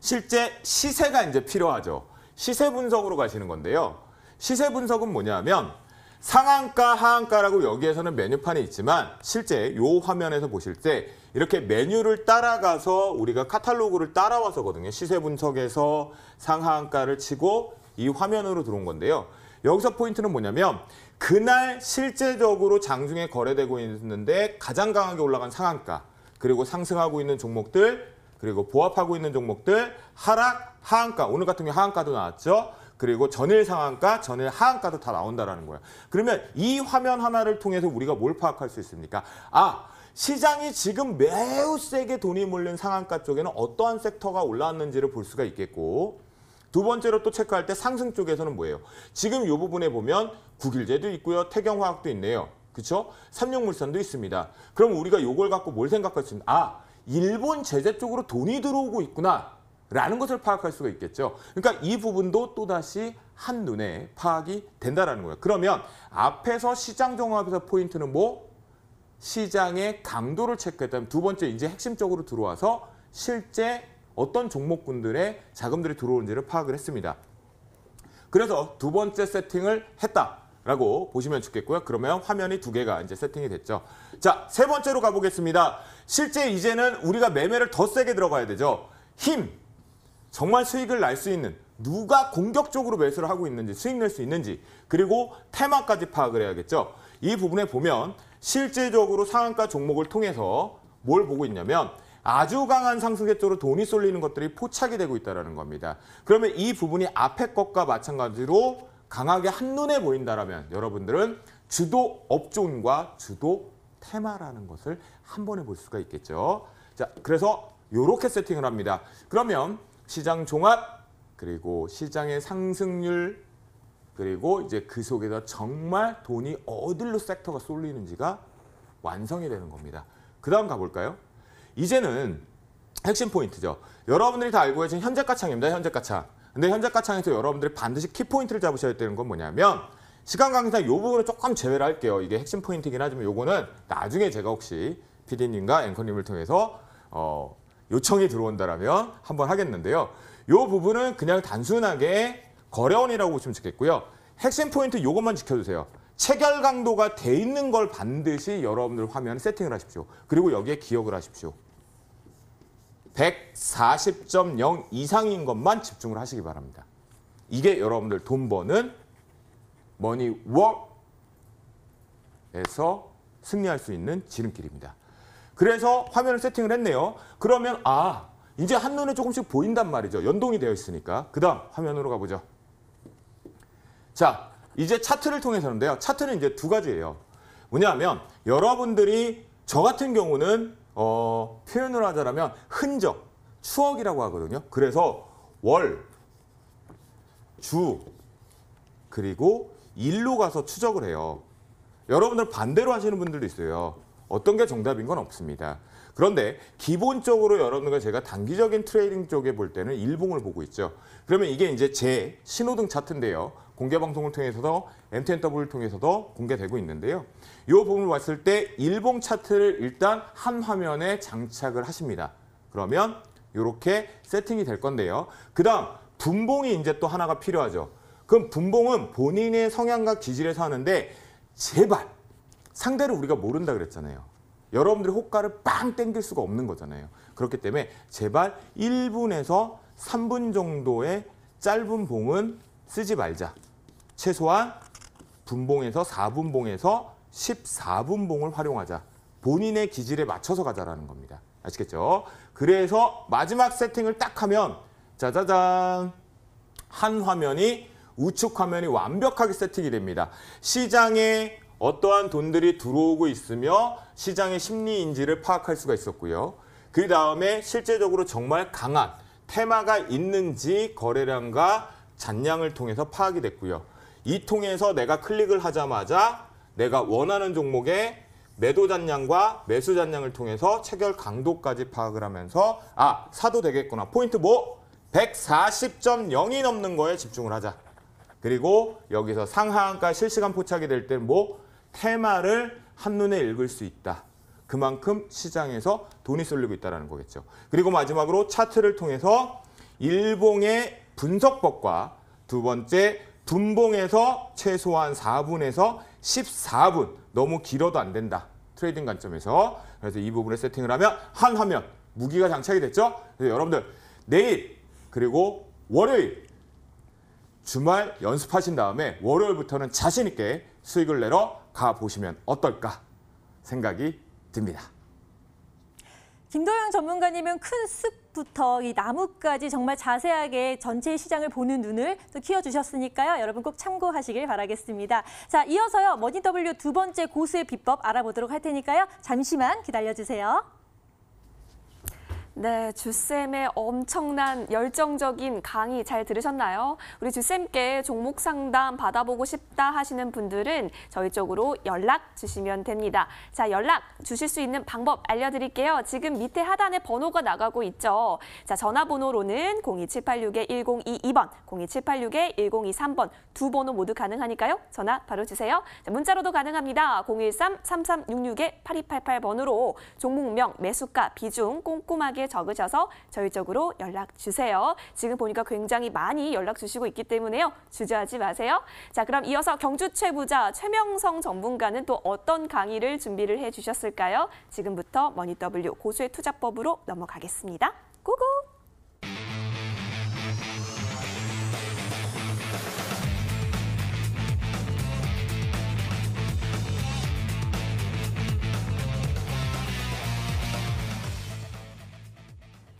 실제 시세가 이제 필요하죠. 시세 분석으로 가시는 건데요. 시세 분석은 뭐냐면 상한가, 하한가라고 여기에서는 메뉴판이 있지만 실제 요 화면에서 보실 때 이렇게 메뉴를 따라가서 우리가 카탈로그를 따라와서거든요. 시세 분석에서 상하한가를 치고 이 화면으로 들어온 건데요. 여기서 포인트는 뭐냐면 그날 실제적으로 장중에 거래되고 있는데 가장 강하게 올라간 상한가 그리고 상승하고 있는 종목들 그리고 보합하고 있는 종목들 하락, 하한가 오늘 같은 경우 하한가도 나왔죠. 그리고 전일 상한가, 전일 하한가도 다 나온다라는 거예요. 그러면 이 화면 하나를 통해서 우리가 뭘 파악할 수 있습니까? 아, 시장이 지금 매우 세게 돈이 몰린 상한가 쪽에는 어떠한 섹터가 올라왔는지를 볼 수가 있겠고 두 번째로 또 체크할 때 상승 쪽에서는 뭐예요? 지금 이 부분에 보면 국일제도 있고요. 태경화학도 있네요. 그렇죠? 삼육물산도 있습니다. 그럼 우리가 이걸 갖고 뭘 생각할 수 있나? 아, 일본 제재 쪽으로 돈이 들어오고 있구나. 라는 것을 파악할 수가 있겠죠. 그러니까 이 부분도 또다시 한눈에 파악이 된다라는 거예요. 그러면 앞에서 시장 종합에서 포인트는 뭐? 시장의 강도를 체크했다면 두 번째 이제 핵심적으로 들어와서 실제 어떤 종목군들의 자금들이 들어오는지를 파악을 했습니다. 그래서 두 번째 세팅을 했다라고 보시면 좋겠고요. 그러면 화면이 두 개가 이제 세팅이 됐죠. 자, 세 번째로 가보겠습니다. 실제 이제는 우리가 매매를 더 세게 들어가야 되죠. 힘, 정말 수익을 날 수 있는 누가 공격적으로 매수를 하고 있는지 수익 낼 수 있는지 그리고 테마까지 파악을 해야겠죠. 이 부분에 보면 실제적으로 상한가 종목을 통해서 뭘 보고 있냐면 아주 강한 상승세 쪽으로 돈이 쏠리는 것들이 포착이 되고 있다는 겁니다. 그러면 이 부분이 앞에 것과 마찬가지로 강하게 한눈에 보인다라면 여러분들은 주도 업종과 주도 테마라는 것을 한 번에 볼 수가 있겠죠. 자, 그래서 이렇게 세팅을 합니다. 그러면 시장 종합 그리고 시장의 상승률 그리고 이제 그 속에서 정말 돈이 어디로 섹터가 쏠리는지가 완성이 되는 겁니다. 그 다음 가볼까요? 이제는 핵심 포인트죠. 여러분들이 다 알고 계신 현재가창입니다. 현재가창. 근데 현재가창에서 여러분들이 반드시 키포인트를 잡으셔야 되는 건 뭐냐면 시간 관계상 이 부분을 조금 제외를 할게요. 이게 핵심 포인트긴 하지만 요거는 나중에 제가 혹시 PD님과 앵커님을 통해서 어, 요청이 들어온다라면 한번 하겠는데요. 요 부분은 그냥 단순하게 거래원이라고 보시면 좋겠고요. 핵심 포인트 요것만 지켜주세요. 체결 강도가 돼 있는 걸 반드시 여러분들 화면에 세팅을 하십시오. 그리고 여기에 기억을 하십시오. 140.0 이상인 것만 집중을 하시기 바랍니다. 이게 여러분들 돈 버는 머니웍에서 승리할 수 있는 지름길입니다. 그래서 화면을 세팅을 했네요. 그러면 아 이제 한눈에 조금씩 보인단 말이죠. 연동이 되어 있으니까. 그 다음 화면으로 가보죠. 자 이제 차트를 통해서는데요. 차트는 이제 두 가지예요. 뭐냐면 여러분들이 저 같은 경우는 어, 표현을 하자면 흔적, 추적이라고 하거든요. 그래서 월, 주, 그리고 일로 가서 추적을 해요. 여러분들 반대로 하시는 분들도 있어요. 어떤 게 정답인 건 없습니다. 그런데 기본적으로 여러분들과 제가 단기적인 트레이딩 쪽에 볼 때는 일봉을 보고 있죠. 그러면 이게 이제 제 신호등 차트인데요. 공개 방송을 통해서도 MTNW를 통해서도 공개되고 있는데요. 이 부분을 봤을 때 일봉 차트를 일단 한 화면에 장착을 하십니다. 그러면 이렇게 세팅이 될 건데요. 그 다음 분봉이 이제 또 하나가 필요하죠. 그럼 분봉은 본인의 성향과 기질에서 하는데 제발 상대를 우리가 모른다 그랬잖아요. 여러분들이 호가를 빵 땡길 수가 없는 거잖아요. 그렇기 때문에 제발 1분에서 3분 정도의 짧은 봉은 쓰지 말자. 최소한 분봉에서 4분봉에서 14분봉을 활용하자. 본인의 기질에 맞춰서 가자라는 겁니다. 아시겠죠? 그래서 마지막 세팅을 딱 하면 짜자잔 한 화면이 우측 화면이 완벽하게 세팅이 됩니다. 시장에 어떠한 돈들이 들어오고 있으며 시장의 심리인지를 파악할 수가 있었고요. 그 다음에 실제적으로 정말 강한 테마가 있는지 거래량과 잔량을 통해서 파악이 됐고요. 이 통해서 내가 클릭을 하자마자 내가 원하는 종목의 매도 잔량과 매수 잔량을 통해서 체결 강도까지 파악을 하면서 아 사도 되겠구나 포인트 뭐 140.0이 넘는 거에 집중을 하자. 그리고 여기서 상하한가 실시간 포착이 될 때 뭐 테마를 한눈에 읽을 수 있다. 그만큼 시장에서 돈이 쏠리고 있다는 거겠죠. 그리고 마지막으로 차트를 통해서 일봉의 분석법과 두 번째 분봉에서 최소한 4분에서 14분 너무 길어도 안 된다. 트레이딩 관점에서 그래서 이 부분을 세팅을 하면 한 화면 무기가 장착이 됐죠. 그래서 여러분들 내일 그리고 월요일 주말 연습하신 다음에 월요일부터는 자신 있게 수익을 내러 가 보시면 어떨까 생각이 듭니다. 김도영 전문가님은 큰 습부터 이 나무까지 정말 자세하게 전체 시장을 보는 눈을 또 키워주셨으니까요. 여러분 꼭 참고하시길 바라겠습니다. 자, 이어서요. 머니W 두 번째 고수의 비법 알아보도록 할 테니까요. 잠시만 기다려주세요. 네, 주쌤의 엄청난 열정적인 강의 잘 들으셨나요? 우리 주쌤께 종목 상담 받아보고 싶다 하시는 분들은 저희 쪽으로 연락 주시면 됩니다. 자, 연락 주실 수 있는 방법 알려드릴게요. 지금 밑에 하단에 번호가 나가고 있죠. 자, 전화번호로는 02786-1022번, 02786-1023번 두 번호 모두 가능하니까요. 전화 바로 주세요. 자, 문자로도 가능합니다. 013-3366-8288번으로 종목명, 매수가, 비중 꼼꼼하게 적으셔서 저희 쪽으로 연락 주세요. 지금 보니까 굉장히 많이 연락 주시고 있기 때문에요. 주저하지 마세요. 자, 그럼 이어서 경주 최부자 최명성 전문가는 또 어떤 강의를 준비를 해 주셨을까요? 지금부터 머니W 고수의 투자법으로 넘어가겠습니다. 고고!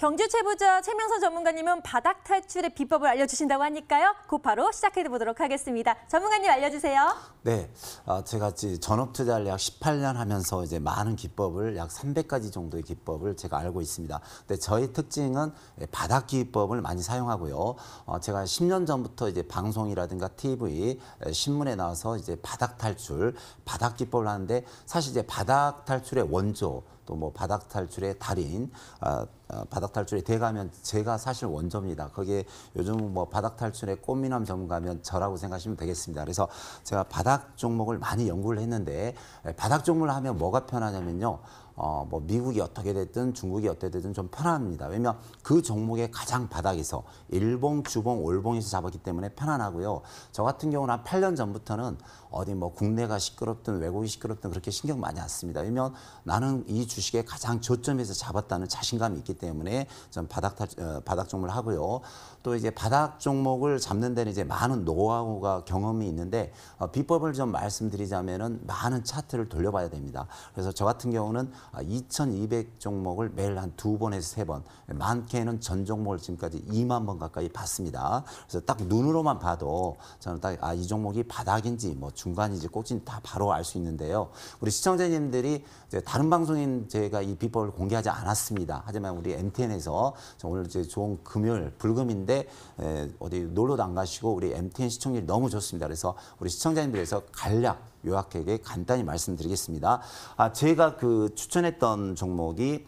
경주 최부자 최명선 전문가님은 바닥 탈출의 비법을 알려주신다고 하니까요. 곧바로 시작해 보도록 하겠습니다. 전문가님 알려주세요. 네, 아, 제가 전업 투자를 약 18년 하면서 이제 많은 기법을 약 300가지 정도의 기법을 제가 알고 있습니다. 근데 저희 특징은 바닥 기법을 많이 사용하고요. 어, 제가 10년 전부터 이제 방송이라든가 TV, 에, 신문에 나와서 이제 바닥 탈출, 바닥 기법을 하는데 사실 이제 바닥 탈출의 원조 또 뭐 바닥 탈출의 달인, 아, 아, 바닥 탈출의 대가면 제가 사실 원조입니다. 거기에 요즘 뭐 바닥 탈출의 꽃미남 전문가면 저라고 생각하시면 되겠습니다. 그래서 제가 바닥 종목을 많이 연구를 했는데 에, 바닥 종목을 하면 뭐가 편하냐면요. 어, 뭐 미국이 어떻게 됐든 중국이 어떻게 됐든 좀 편합니다. 왜냐면 그 종목의 가장 바닥에서 일봉, 주봉, 올봉에서 잡았기 때문에 편안하고요. 저 같은 경우는 한 8년 전부터는 어디 뭐 국내가 시끄럽든 외국이 시끄럽든 그렇게 신경 많이 안 씁니다. 왜냐면 나는 이 주식의 가장 저점에서 잡았다는 자신감이 있기 때문에 좀 바닥 탈, 어, 바닥 종목을 하고요. 또 이제 바닥 종목을 잡는 데는 이제 많은 노하우가 경험이 있는데 어, 비법을 좀 말씀드리자면은 많은 차트를 돌려봐야 됩니다. 그래서 저 같은 경우는 2,200 종목을 매일 한 두 번에서 세 번, 많게는 전 종목을 지금까지 2만 번 가까이 봤습니다. 그래서 딱 눈으로만 봐도 저는 딱 아 이 종목이 바닥인지 뭐 중간인지 꼭지인지 다 바로 알 수 있는데요. 우리 시청자님들이 다른 방송인 제가 이 비법을 공개하지 않았습니다. 하지만 우리 MTN에서 오늘 이제 좋은 금요일 불금인데 에, 어디 놀러도 안 가시고 우리 MTN 시청률이 너무 좋습니다. 그래서 우리 시청자님들에서 간략 요약하게 간단히 말씀드리겠습니다. 아, 제가 그 추천했던 종목이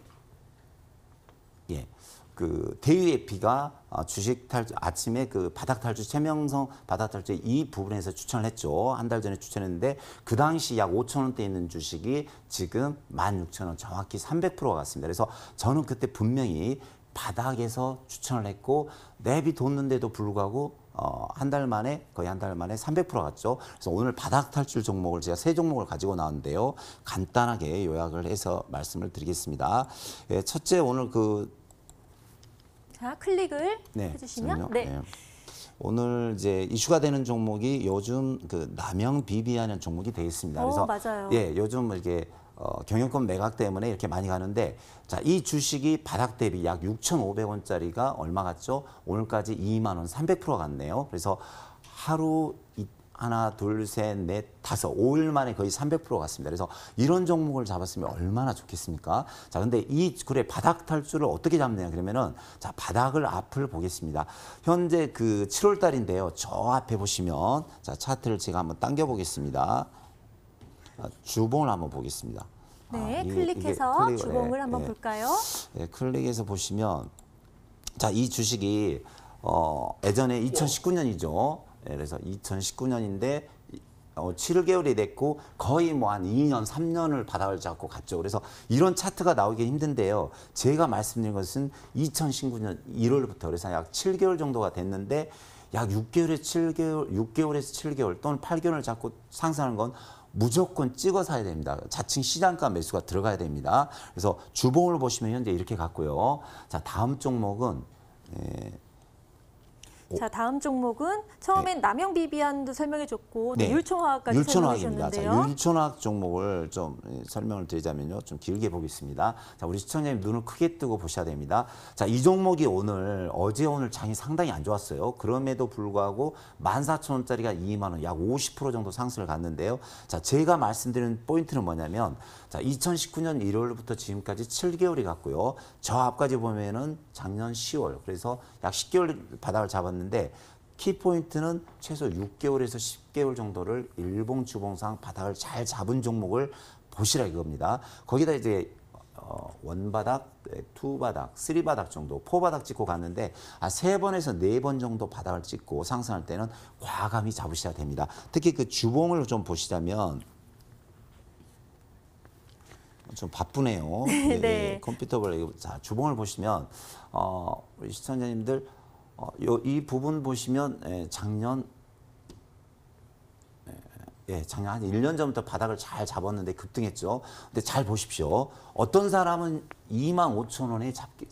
예. 그 대유에피가 어, 주식 탈출 아침에 그 바닥 탈출 최명성 바닥 탈출 이 부분에서 추천을 했죠. 한 달 전에 추천했는데 그 당시 약 5천 원대 있는 주식이 지금 16,000원 정확히 300%가 갔습니다. 그래서 저는 그때 분명히 바닥에서 추천을 했고 랩이 돋는데도 불구하고 어, 한 달 만에 거의 한 달 만에 300% 갔죠. 그래서 오늘 바닥 탈출 종목을 제가 세 종목을 가지고 나왔는데요. 간단하게 요약을 해서 말씀을 드리겠습니다. 예, 첫째 오늘 그 자, 클릭을 네, 해주시면. 네. 네. 오늘 이제 이슈가 되는 종목이 요즘 그 남영 비비하는 종목이 되어 있습니다. 어, 그래서 맞아요. 예, 요즘 이렇게 어, 경영권 매각 때문에 이렇게 많이 가는데 자, 이 주식이 바닥 대비 약 6,500원짜리가 얼마 갔죠? 오늘까지 2만 원 300% 갔네요. 그래서 하루 이, 하나, 둘, 셋, 넷, 다섯, 오일 만에 거의 300% 갔습니다. 그래서 이런 종목을 잡았으면 얼마나 좋겠습니까? 자, 근데 이 그래 바닥 탈출을 어떻게 잡느냐 그러면은 자, 바닥을 앞을 보겠습니다. 현재 그 7월 달인데요. 저 앞에 보시면 자, 차트를 제가 한번 당겨 보겠습니다. 아, 주봉을 한번 보겠습니다. 네, 아, 이게- 클릭해서 클릭을- 주봉을 예, 한번 예. 볼까요? 예, 클릭해서 보시면 자, 이 주식이 어, 예전에 2019년이죠. 예, 그래서 2019년인데 어, 7개월이 됐고 거의 뭐 한 2년, 3년을 바닥을 잡고 갔죠. 그래서 이런 차트가 나오기 힘든데요. 제가 말씀드린 것은 2019년 1월부터 그래서 약 7개월 정도가 됐는데 약 6개월에 7개월, 6개월에서 7개월 또는 8개월을 잡고 상승하는 건 무조건 찍어 사야 됩니다. 자칭 시장가 매수가 들어가야 됩니다. 그래서 주봉을 보시면 현재 이렇게 갔고요. 자, 다음 종목은 예, 자 다음 종목은 처음엔 남영 비비안도 설명해줬고 네. 율총화학까지 율촌화학입니다. 자, 설명해주셨는데요. 율촌화학 종목을 좀 예, 설명을 드리자면요. 좀 길게 보겠습니다. 자, 우리 시청자님 눈을 크게 뜨고 보셔야 됩니다. 자, 이 종목이 오늘 어제 오늘 장이 상당히 안 좋았어요. 그럼에도 불구하고 14,000원짜리가 2만 원, 약 50% 정도 상승을 갔는데요. 자, 제가 말씀드리는 포인트는 뭐냐면 자, 2019년 1월부터 지금까지 7개월이 갔고요. 저 앞까지 보면은 작년 10월. 그래서 약 10개월 바닥을 잡았는데 키포인트는 최소 6개월에서 10개월 정도를 일봉 주봉상 바닥을 잘 잡은 종목을 보시라 이겁니다. 거기다 이제 어, 원바닥, 네, 투바닥, 쓰리바닥 정도, 포바닥 찍고 갔는데 아, 세 번에서 네 번 정도 바닥을 찍고 상승할 때는 과감히 잡으셔야 됩니다. 특히 그 주봉을 좀 보시자면 좀 바쁘네요. 예, 네. 예, 컴퓨터를 이거- 자 주봉을 보시면 어, 우리 시청자님들 어, 요, 이 부분 보시면 예, 작년 예, 작년 한 1년 전부터 바닥을 잘 잡았는데 급등했죠. 근데 잘 보십시오. 어떤 사람은 2만 5천 원에 잡겠.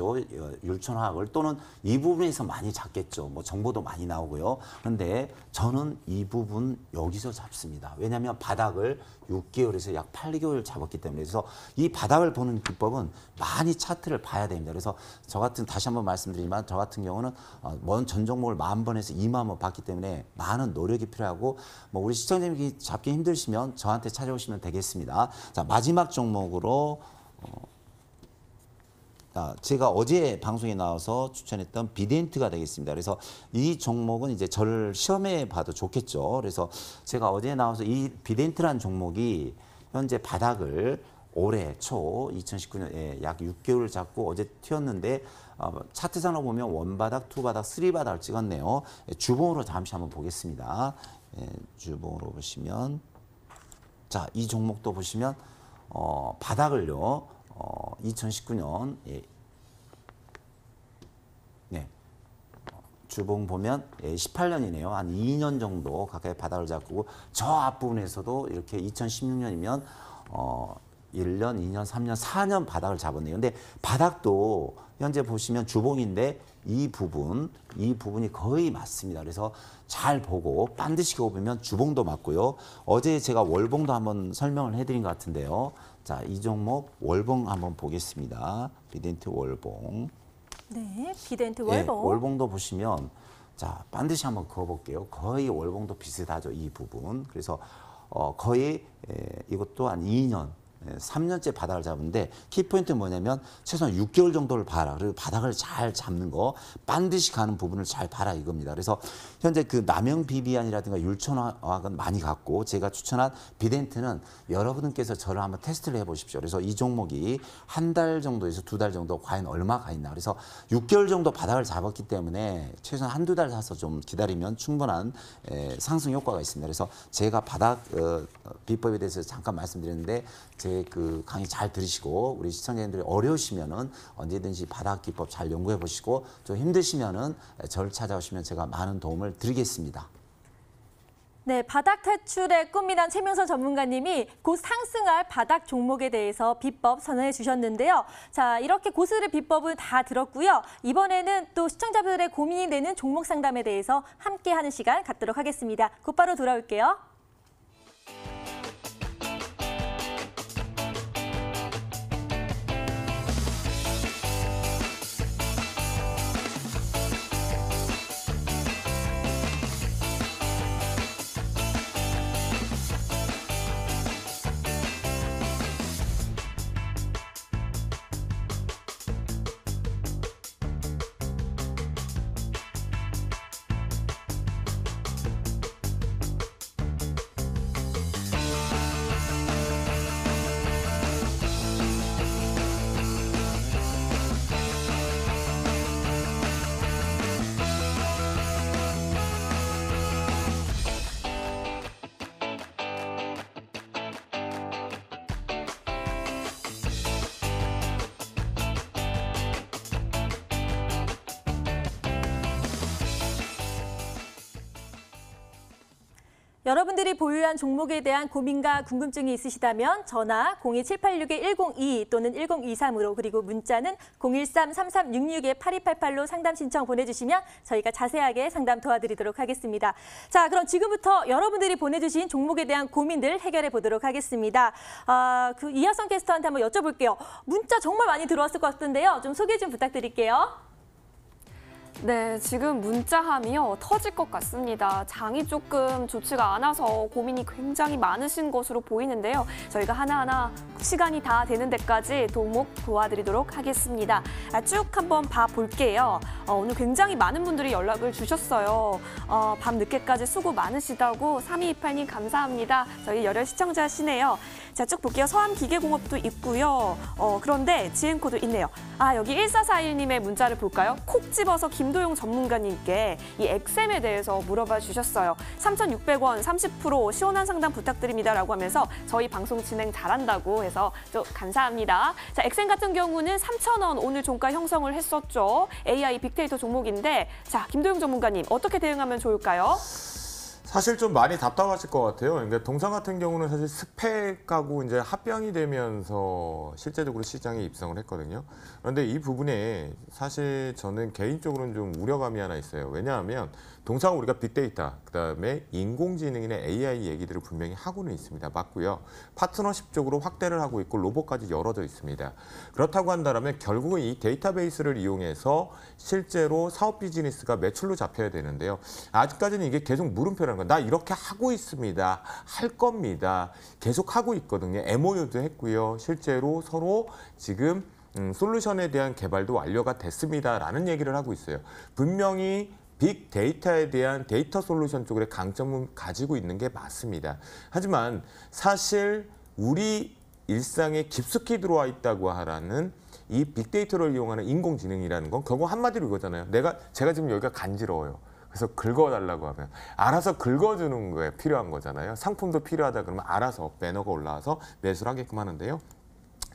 어, 율촌화학을 또는 이 부분에서 많이 잡겠죠. 뭐 정보도 많이 나오고요. 그런데 저는 이 부분 여기서 잡습니다. 왜냐하면 바닥을 6개월에서 약 8개월 잡았기 때문에 그래서 이 바닥을 보는 기법은 많이 차트를 봐야 됩니다. 그래서 저 같은 다시 한번 말씀드리지만 저 같은 경우는 어, 먼전 종목을 만 번에서 2만 번 봤기 때문에 많은 노력이 필요하고 뭐 우리 시청자님이 잡기 힘드시면 저한테 찾아오시면 되겠습니다. 자 마지막 종목으로 어, 아, 제가 어제 방송에 나와서 추천했던 비덴트가 되겠습니다. 그래서 이 종목은 이제 저를 시험해 봐도 좋겠죠. 그래서 제가 어제 나와서 이 비덴트라는 종목이 현재 바닥을 올해 초 2019년에 약 6개월 잡고 어제 튀었는데 어, 차트상으로 보면 원바닥, 투바닥, 쓰리바닥을 찍었네요. 예, 주봉으로 잠시 한번 보겠습니다. 예, 주봉으로 보시면 자, 이 종목도 보시면 어, 바닥을요. 어, 2019년 예. 네. 주봉 보면 예, 18년이네요. 한 2년 정도 가까이 바닥을 잡고 저 앞부분에서도 이렇게 2016년이면 어 1년, 2년, 3년, 4년 바닥을 잡았네요. 근데 바닥도 현재 보시면 주봉인데 이 부분, 이 부분이 거의 맞습니다. 그래서 잘 보고 반드시 보면 주봉도 맞고요. 어제 제가 월봉도 한번 설명을 해드린 것 같은데요. 자, 이 종목 월봉 한번 보겠습니다. 비덴트 월봉. 네, 비덴트 예, 월봉. 월봉도 보시면 자 반드시 한번 그어볼게요. 거의 월봉도 비슷하죠 이 부분. 그래서 어, 거의 에, 이것도 한 2년. 예, 3년째 바닥을 잡는데 키포인트는 뭐냐면 최소한 6개월 정도를 봐라. 그리고 바닥을 잘 잡는 거 반드시 가는 부분을 잘 봐라 이겁니다. 그래서 현재 그 남영 비비안이라든가 율촌화학은 많이 갔고 제가 추천한 비덴트는 여러분께서 저를 한번 테스트를 해보십시오. 그래서 이 종목이 한 달 정도에서 두 달 정도 과연 얼마 가 있나. 그래서 6개월 정도 바닥을 잡았기 때문에 최소한 한두 달 사서 좀 기다리면 충분한 에, 상승 효과가 있습니다. 그래서 제가 바닥 어, 어, 비법에 대해서 잠깐 말씀드렸는데 제그 강의 잘 들으시고 우리 시청자님들이 어려우시면은 언제든지 바닥 기법 잘 연구해 보시고 좀 힘드시면은 저를 찾아오시면 제가 많은 도움을 드리겠습니다. 네, 바닥 탈출의 꿈이란 최명선 전문가님이 곧 상승할 바닥 종목에 대해서 비법 선언해 주셨는데요. 자, 이렇게 고스를 비법을 다 들었고요. 이번에는 또 시청자분들의 고민이 되는 종목 상담에 대해서 함께 하는 시간 갖도록 하겠습니다. 곧바로 돌아올게요. 여러분들이 보유한 종목에 대한 고민과 궁금증이 있으시다면 전화 02786-102 또는 1023으로 그리고 문자는 013-3366-8288로 상담 신청 보내주시면 저희가 자세하게 상담 도와드리도록 하겠습니다. 자, 그럼 지금부터 여러분들이 보내주신 종목에 대한 고민들 해결해 보도록 하겠습니다. 아, 그 이하성 캐스터한테 한번 여쭤볼게요. 문자 정말 많이 들어왔을 것 같은데요. 좀 소개 좀 부탁드릴게요. 네, 지금 문자함이요 터질 것 같습니다. 장이 조금 좋지가 않아서 고민이 굉장히 많으신 것으로 보이는데요. 저희가 하나하나 시간이 다 되는 데까지 도목 도와드리도록 하겠습니다. 아, 쭉 한번 봐볼게요. 어, 오늘 굉장히 많은 분들이 연락을 주셨어요. 어, 밤 늦게까지 수고 많으시다고 3228님 감사합니다. 저희 열혈 시청자시네요. 자, 쭉 볼게요. 서암 기계공업도 있고요. 어, 그런데 지은코도 있네요. 아, 여기 1441님의 문자를 볼까요? 콕 집어서 김도용 전문가님께 이 엑셈에 대해서 물어봐 주셨어요. 3,600원 30% 시원한 상담 부탁드립니다라고 하면서 저희 방송 진행 잘한다고 해서 좀 감사합니다. 자, 엑셈 같은 경우는 3,000원 오늘 종가 형성을 했었죠. AI 빅데이터 종목인데 자, 김도용 전문가님 어떻게 대응하면 좋을까요? 사실 좀 많이 답답하실 것 같아요. 그러니까 동상 같은 경우는 사실 스펙하고 이제 합병이 되면서 실제적으로 시장에 입성을 했거든요. 그런데 이 부분에 사실 저는 개인적으로는 좀 우려감이 하나 있어요. 왜냐하면 동상은 우리가 빅데이터, 그다음에 인공지능이나 AI 얘기들을 분명히 하고는 있습니다. 맞고요. 파트너십 쪽으로 확대를 하고 있고 로봇까지 열어져 있습니다. 그렇다고 한다면 결국은 이 데이터베이스를 이용해서 실제로 사업 비즈니스가 매출로 잡혀야 되는데요. 아직까지는 이게 계속 물음표라는 거예요. 나 이렇게 하고 있습니다. 할 겁니다. 계속 하고 있거든요. MOU도 했고요. 실제로 서로 지금 음, 솔루션에 대한 개발도 완료가 됐습니다라는 얘기를 하고 있어요. 분명히 빅데이터에 대한 데이터 솔루션 쪽의 강점은 가지고 있는 게 맞습니다. 하지만 사실 우리 일상에 깊숙이 들어와 있다고 하라는 이 빅데이터를 이용하는 인공지능이라는 건 결국 한마디로 이거잖아요. 내가 제가 지금 여기가 간지러워요. 그래서 긁어달라고 하면 알아서 긁어주는 거에 필요한 거잖아요. 상품도 필요하다 그러면 알아서 매너가 올라와서 매수를 하게끔 하는데요.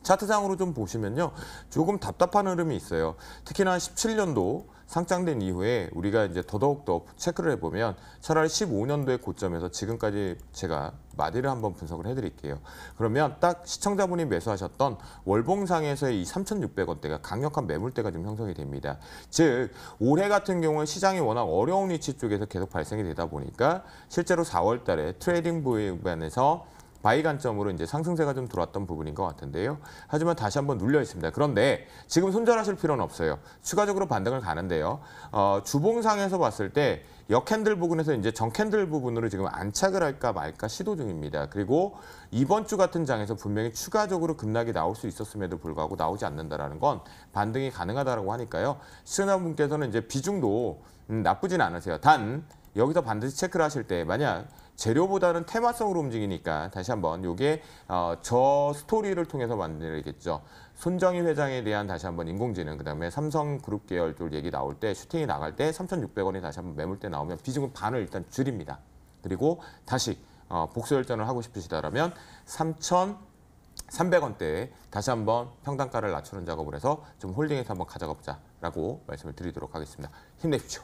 차트상으로 좀 보시면요. 조금 답답한 흐름이 있어요. 특히나 17년도 상장된 이후에 우리가 이제 더더욱더 체크를 해보면 차라리 15년도의 고점에서 지금까지 제가 마디를 한번 분석을 해드릴게요. 그러면 딱 시청자분이 매수하셨던 월봉상에서의 이 3,600원대가 강력한 매물대가 좀 형성이 됩니다. 즉 올해 같은 경우는 시장이 워낙 어려운 위치 쪽에서 계속 발생이 되다 보니까 실제로 4월 달에 트레이딩 부분에서 buy 관점으로 이제 상승세가 좀 들어왔던 부분인 것 같은데요. 하지만 다시 한번 눌려 있습니다. 그런데 지금 손절하실 필요는 없어요. 추가적으로 반등을 가는데요. 어, 주봉상에서 봤을 때 역캔들 부분에서 이제 정캔들 부분으로 지금 안착을 할까 말까 시도 중입니다. 그리고 이번 주 같은 장에서 분명히 추가적으로 급락이 나올 수 있었음에도 불구하고 나오지 않는다라는 건 반등이 가능하다라고 하니까요. 시청자분께서는 이제 비중도 음, 나쁘진 않으세요. 단 여기서 반드시 체크를 하실 때 만약 재료보다는 테마성으로 움직이니까 다시 한번 요게 어, 저 스토리를 통해서 만들겠죠. 손정희 회장에 대한 다시 한번 인공지능 그 다음에 삼성그룹 계열 쪽 얘기 나올 때 슈팅이 나갈 때 3,600원이 다시 한번 매물대 나오면 비중은 반을 일단 줄입니다. 그리고 다시 어, 복수 열전을 하고 싶으시다라면 3,300원대에 다시 한번 평단가를 낮추는 작업을 해서 좀 홀딩해서 한번 가져가 보자라고 말씀을 드리도록 하겠습니다. 힘내십시오.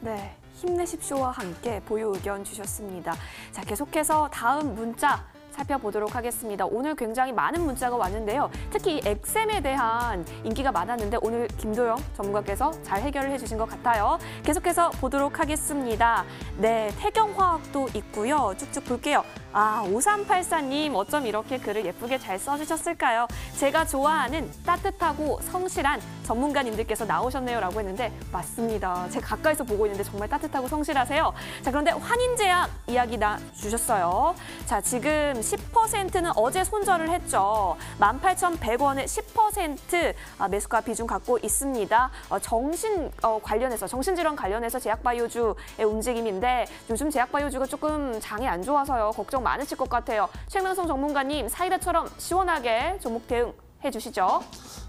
네, 힘내십시오와 함께 보유 의견 주셨습니다. 자, 계속해서 다음 문자 살펴보도록 하겠습니다. 오늘 굉장히 많은 문자가 왔는데요. 특히 이 엑셈에 대한 인기가 많았는데 오늘 김도영 전문가께서 잘 해결을 해주신 것 같아요. 계속해서 보도록 하겠습니다. 네, 태경화학도 있고요. 쭉쭉 볼게요. 아, 5384님 어쩜 이렇게 글을 예쁘게 잘 써주셨을까요? 제가 좋아하는 따뜻하고 성실한 전문가님들께서 나오셨네요 라고 했는데 맞습니다. 제가 가까이서 보고 있는데 정말 따뜻하고 성실하세요. 자, 그런데 환인제약 이야기 나 주셨어요. 자, 지금 10%는 어제 손절을 했죠. 18,100원에 10% 아, 매수가 비중 갖고 있습니다. 어, 정신 어, 관련해서 정신질환 관련해서 제약바이오주의 움직임인데 요즘 제약바이오주가 조금 장이 안 좋아서요. 걱정 많으실 것 같아요. 최명성 전문가님 사이다처럼 시원하게 종목 대응 해주시죠.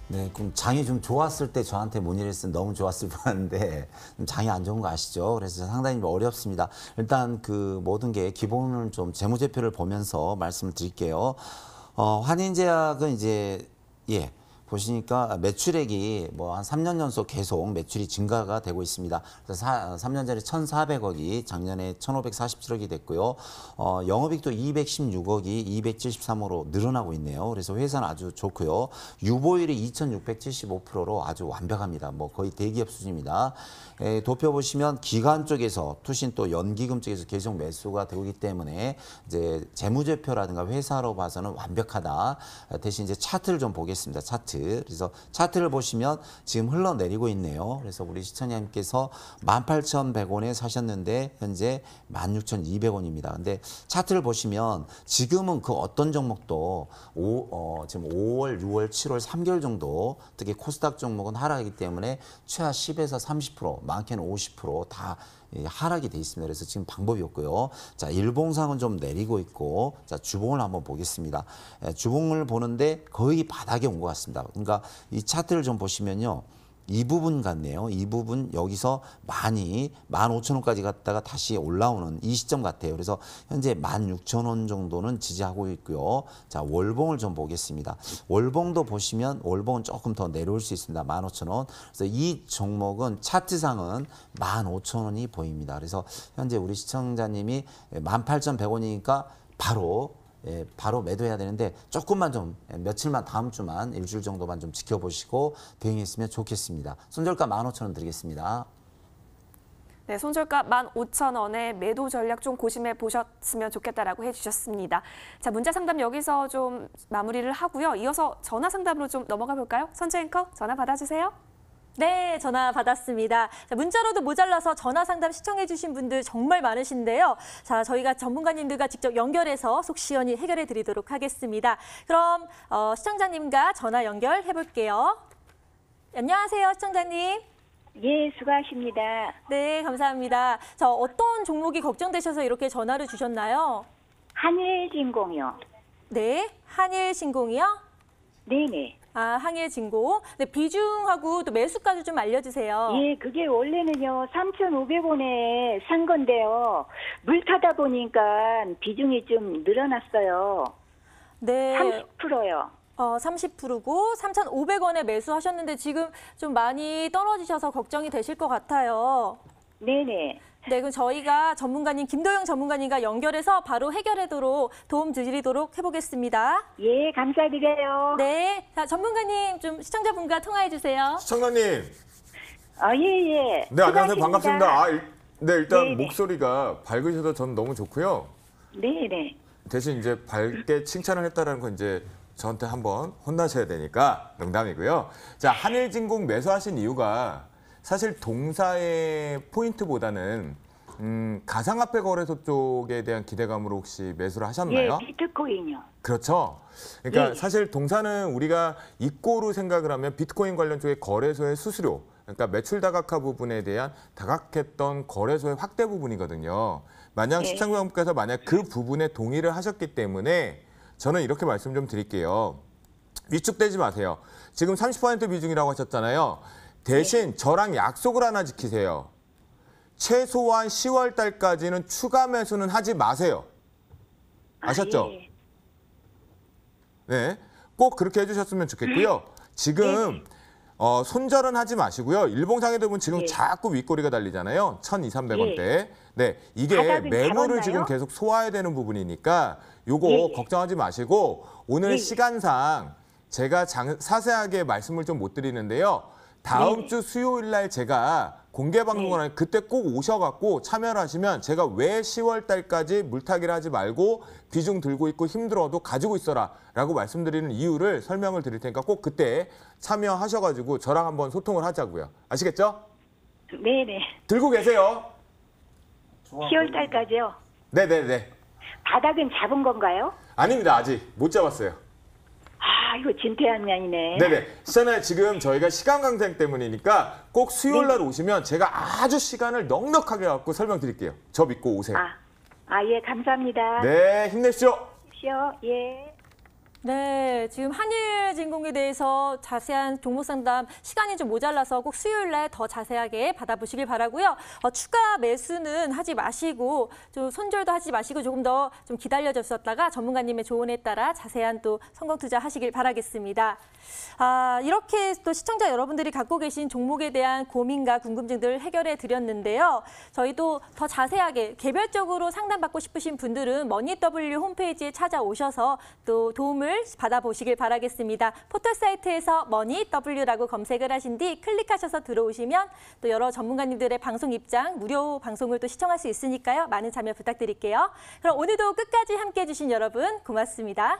네, 그럼 장이 좀 좋았을 때 저한테 문의를 했으면 너무 좋았을 뻔한데 좀 장이 안 좋은 거 아시죠? 그래서 상당히 좀 어렵습니다. 일단 그 모든 게 기본을 좀 재무제표를 보면서 말씀을 드릴게요. 어, 환인제약은 이제 예. 보시니까 매출액이 뭐 한 3년 연속 계속 매출이 증가가 되고 있습니다. 그래서 사, 3년 전에 1,400억이 작년에 1,547억이 됐고요. 어, 영업이익도 216억이 273억으로 늘어나고 있네요. 그래서 회사는 아주 좋고요. 유보율이 2,675%로 아주 완벽합니다. 뭐 거의 대기업 수준입니다. 에, 도표 보시면 기관 쪽에서 투신 또 연기금 쪽에서 계속 매수가 되고 있기 때문에 이제 재무제표라든가 회사로 봐서는 완벽하다. 대신 이제 차트를 좀 보겠습니다. 차트. 그래서 차트를 보시면 지금 흘러내리고 있네요. 그래서 우리 시청자님께서 18,100원에 사셨는데 현재 16,200원입니다. 근데 차트를 보시면 지금은 그 어떤 종목도 오, 어, 지금 5월, 6월, 7월 3개월 정도 특히 코스닥 종목은 하락이기 때문에 최하 10에서 30% 많게는 50%다 하락이 돼 있습니다. 그래서 지금 방법이 없고요. 자, 일봉상은 좀 내리고 있고, 자, 주봉을 한번 보겠습니다. 예, 주봉을 보는데 거의 바닥에 온 것 같습니다. 그러니까 이 차트를 좀 보시면요. 이 부분 같네요. 이 부분 여기서 많이 15,000원까지 갔다가 다시 올라오는 이 시점 같아요. 그래서 현재 16,000원 정도는 지지하고 있고요. 자, 월봉을 좀 보겠습니다. 월봉도 보시면 월봉은 조금 더 내려올 수 있습니다. 15,000원. 그래서 이 종목은 차트상은 15,000원이 보입니다. 그래서 현재 우리 시청자님이 18,100원이니까 바로 예, 바로 매도해야 되는데 조금만 좀 예, 며칠만 다음 주만 일주일 정도만 좀 지켜보시고 대응했으면 좋겠습니다. 손절가 15,000원 드리겠습니다. 네, 손절가 15,000원에 매도 전략 좀 고심해 보셨으면 좋겠다라고 해주셨습니다. 자, 문자 상담 여기서 좀 마무리를 하고요. 이어서 전화 상담으로 좀 넘어가 볼까요? 선재 앵커 전화 받아주세요. 네, 전화 받았습니다. 자, 문자로도 모자라서 전화 상담 시청해주신 분들 정말 많으신데요. 자, 저희가 전문가님들과 직접 연결해서 속 시원히 해결해 드리도록 하겠습니다. 그럼 어, 시청자님과 전화 연결해 볼게요. 안녕하세요, 시청자님. 예, 수고하십니다. 네, 감사합니다. 자, 어떤 종목이 걱정되셔서 이렇게 전화를 주셨나요? 한일진공이요. 네, 한일신공이요? 네네. 아, 항일진공. 네, 비중하고 또 매수까지 좀 알려주세요. 예, 그게 원래는요, 3,500원에 산 건데요. 물 타다 보니까 비중이 좀 늘어났어요. 네. 30%요. 어, 30%고 3,500원에 매수하셨는데 지금 좀 많이 떨어지셔서 걱정이 되실 것 같아요. 네네. 네, 그럼 저희가 전문가님 김도영 전문가님과 연결해서 바로 해결하도록 도움 드리도록 해보겠습니다. 예, 감사드려요. 네, 자 전문가님 좀 시청자분과 통화해 주세요. 시청자님, 아, 예, 예. 네 안녕하세요 수고하십니다. 반갑습니다. 아, 일- 네 일단 네네. 목소리가 밝으셔서 전 너무 좋고요. 네 네. 대신 이제 밝게 칭찬을 했다라는 건 이제 저한테 한번 혼나셔야 되니까 농담이고요. 자 한일진공 매수하신 이유가 사실 동사의 포인트보다는 음, 가상화폐 거래소 쪽에 대한 기대감으로 혹시 매수를 예, 하셨나요? 비트코인요. 그렇죠. 그러니까 예. 사실 동사는 우리가 입고로 생각을 하면 비트코인 관련 쪽의 거래소의 수수료, 그러니까 매출 다각화 부분에 대한 다각했던 거래소의 확대 부분이거든요. 만약 예. 시청자분께서 만약 그 부분에 동의를 하셨기 때문에 저는 이렇게 말씀 좀 드릴게요. 위축되지 마세요. 지금 30% 비중이라고 하셨잖아요. 대신 저랑 약속을 하나 지키세요. 최소한 10월 달까지는 추가 매수는 하지 마세요. 아, 아셨죠? 예. 네, 꼭 그렇게 해주셨으면 좋겠고요. 지금 어, 손절은 하지 마시고요. 일봉상에도 보면 지금 예. 자꾸 윗꼬리가 달리잖아요. 1,200원대. 네, 이게 바닥은 매물을 잡았나요? 지금 계속 소화해야 되는 부분이니까 요거 예, 예. 걱정하지 마시고 오늘 예. 시간상 제가 장- 자세하게 말씀을 좀 못 드리는데요. 다음 네. 주 수요일 날 제가 공개 방송을 하는 그때 꼭 오셔갖고 참여를 하시면 제가 왜 10월 달까지 물타기를 하지 말고 비중 들고 있고 힘들어도 가지고 있어라라고 말씀드리는 이유를 설명을 드릴 테니까 꼭 그때 참여하셔가지고 저랑 한번 소통을 하자고요. 아시겠죠? 네네. 들고 계세요. 10월 달까지요. 네네네. 바닥은 잡은 건가요? 아닙니다. 아직 못 잡았어요. 아, 이거 진퇴양난이네. 네네. 시간에 지금 저희가 시간 강생 때문이니까 꼭 수요일 날 오시면 제가 아주 시간을 넉넉하게 갖고 설명드릴게요. 저 믿고 오세요. 아, 아, 예, 감사합니다. 네, 힘내십시오. 쉬어, 예. 네, 지금 한일 진공에 대해서 자세한 종목 상담 시간이 좀 모자라서 꼭 수요일 날 더 자세하게 받아보시길 바라고요. 어, 추가 매수는 하지 마시고 좀 손절도 하지 마시고 조금 더 좀 기다려줬었다가 전문가님의 조언에 따라 자세한 또 성공 투자하시길 바라겠습니다. 아, 이렇게 또 시청자 여러분들이 갖고 계신 종목에 대한 고민과 궁금증들 해결해 드렸는데요. 저희도 더 자세하게 개별적으로 상담받고 싶으신 분들은 머니W 홈페이지에 찾아오셔서 또 도움 을 받아보시길 바라겠습니다. 포털 사이트에서 머니W라고 검색을 하신 뒤 클릭하셔서 들어오시면 또 여러 전문가님들의 방송 입장, 무료 방송을 또 시청할 수 있으니까요. 많은 참여 부탁드릴게요. 그럼 오늘도 끝까지 함께해 주신 여러분 고맙습니다.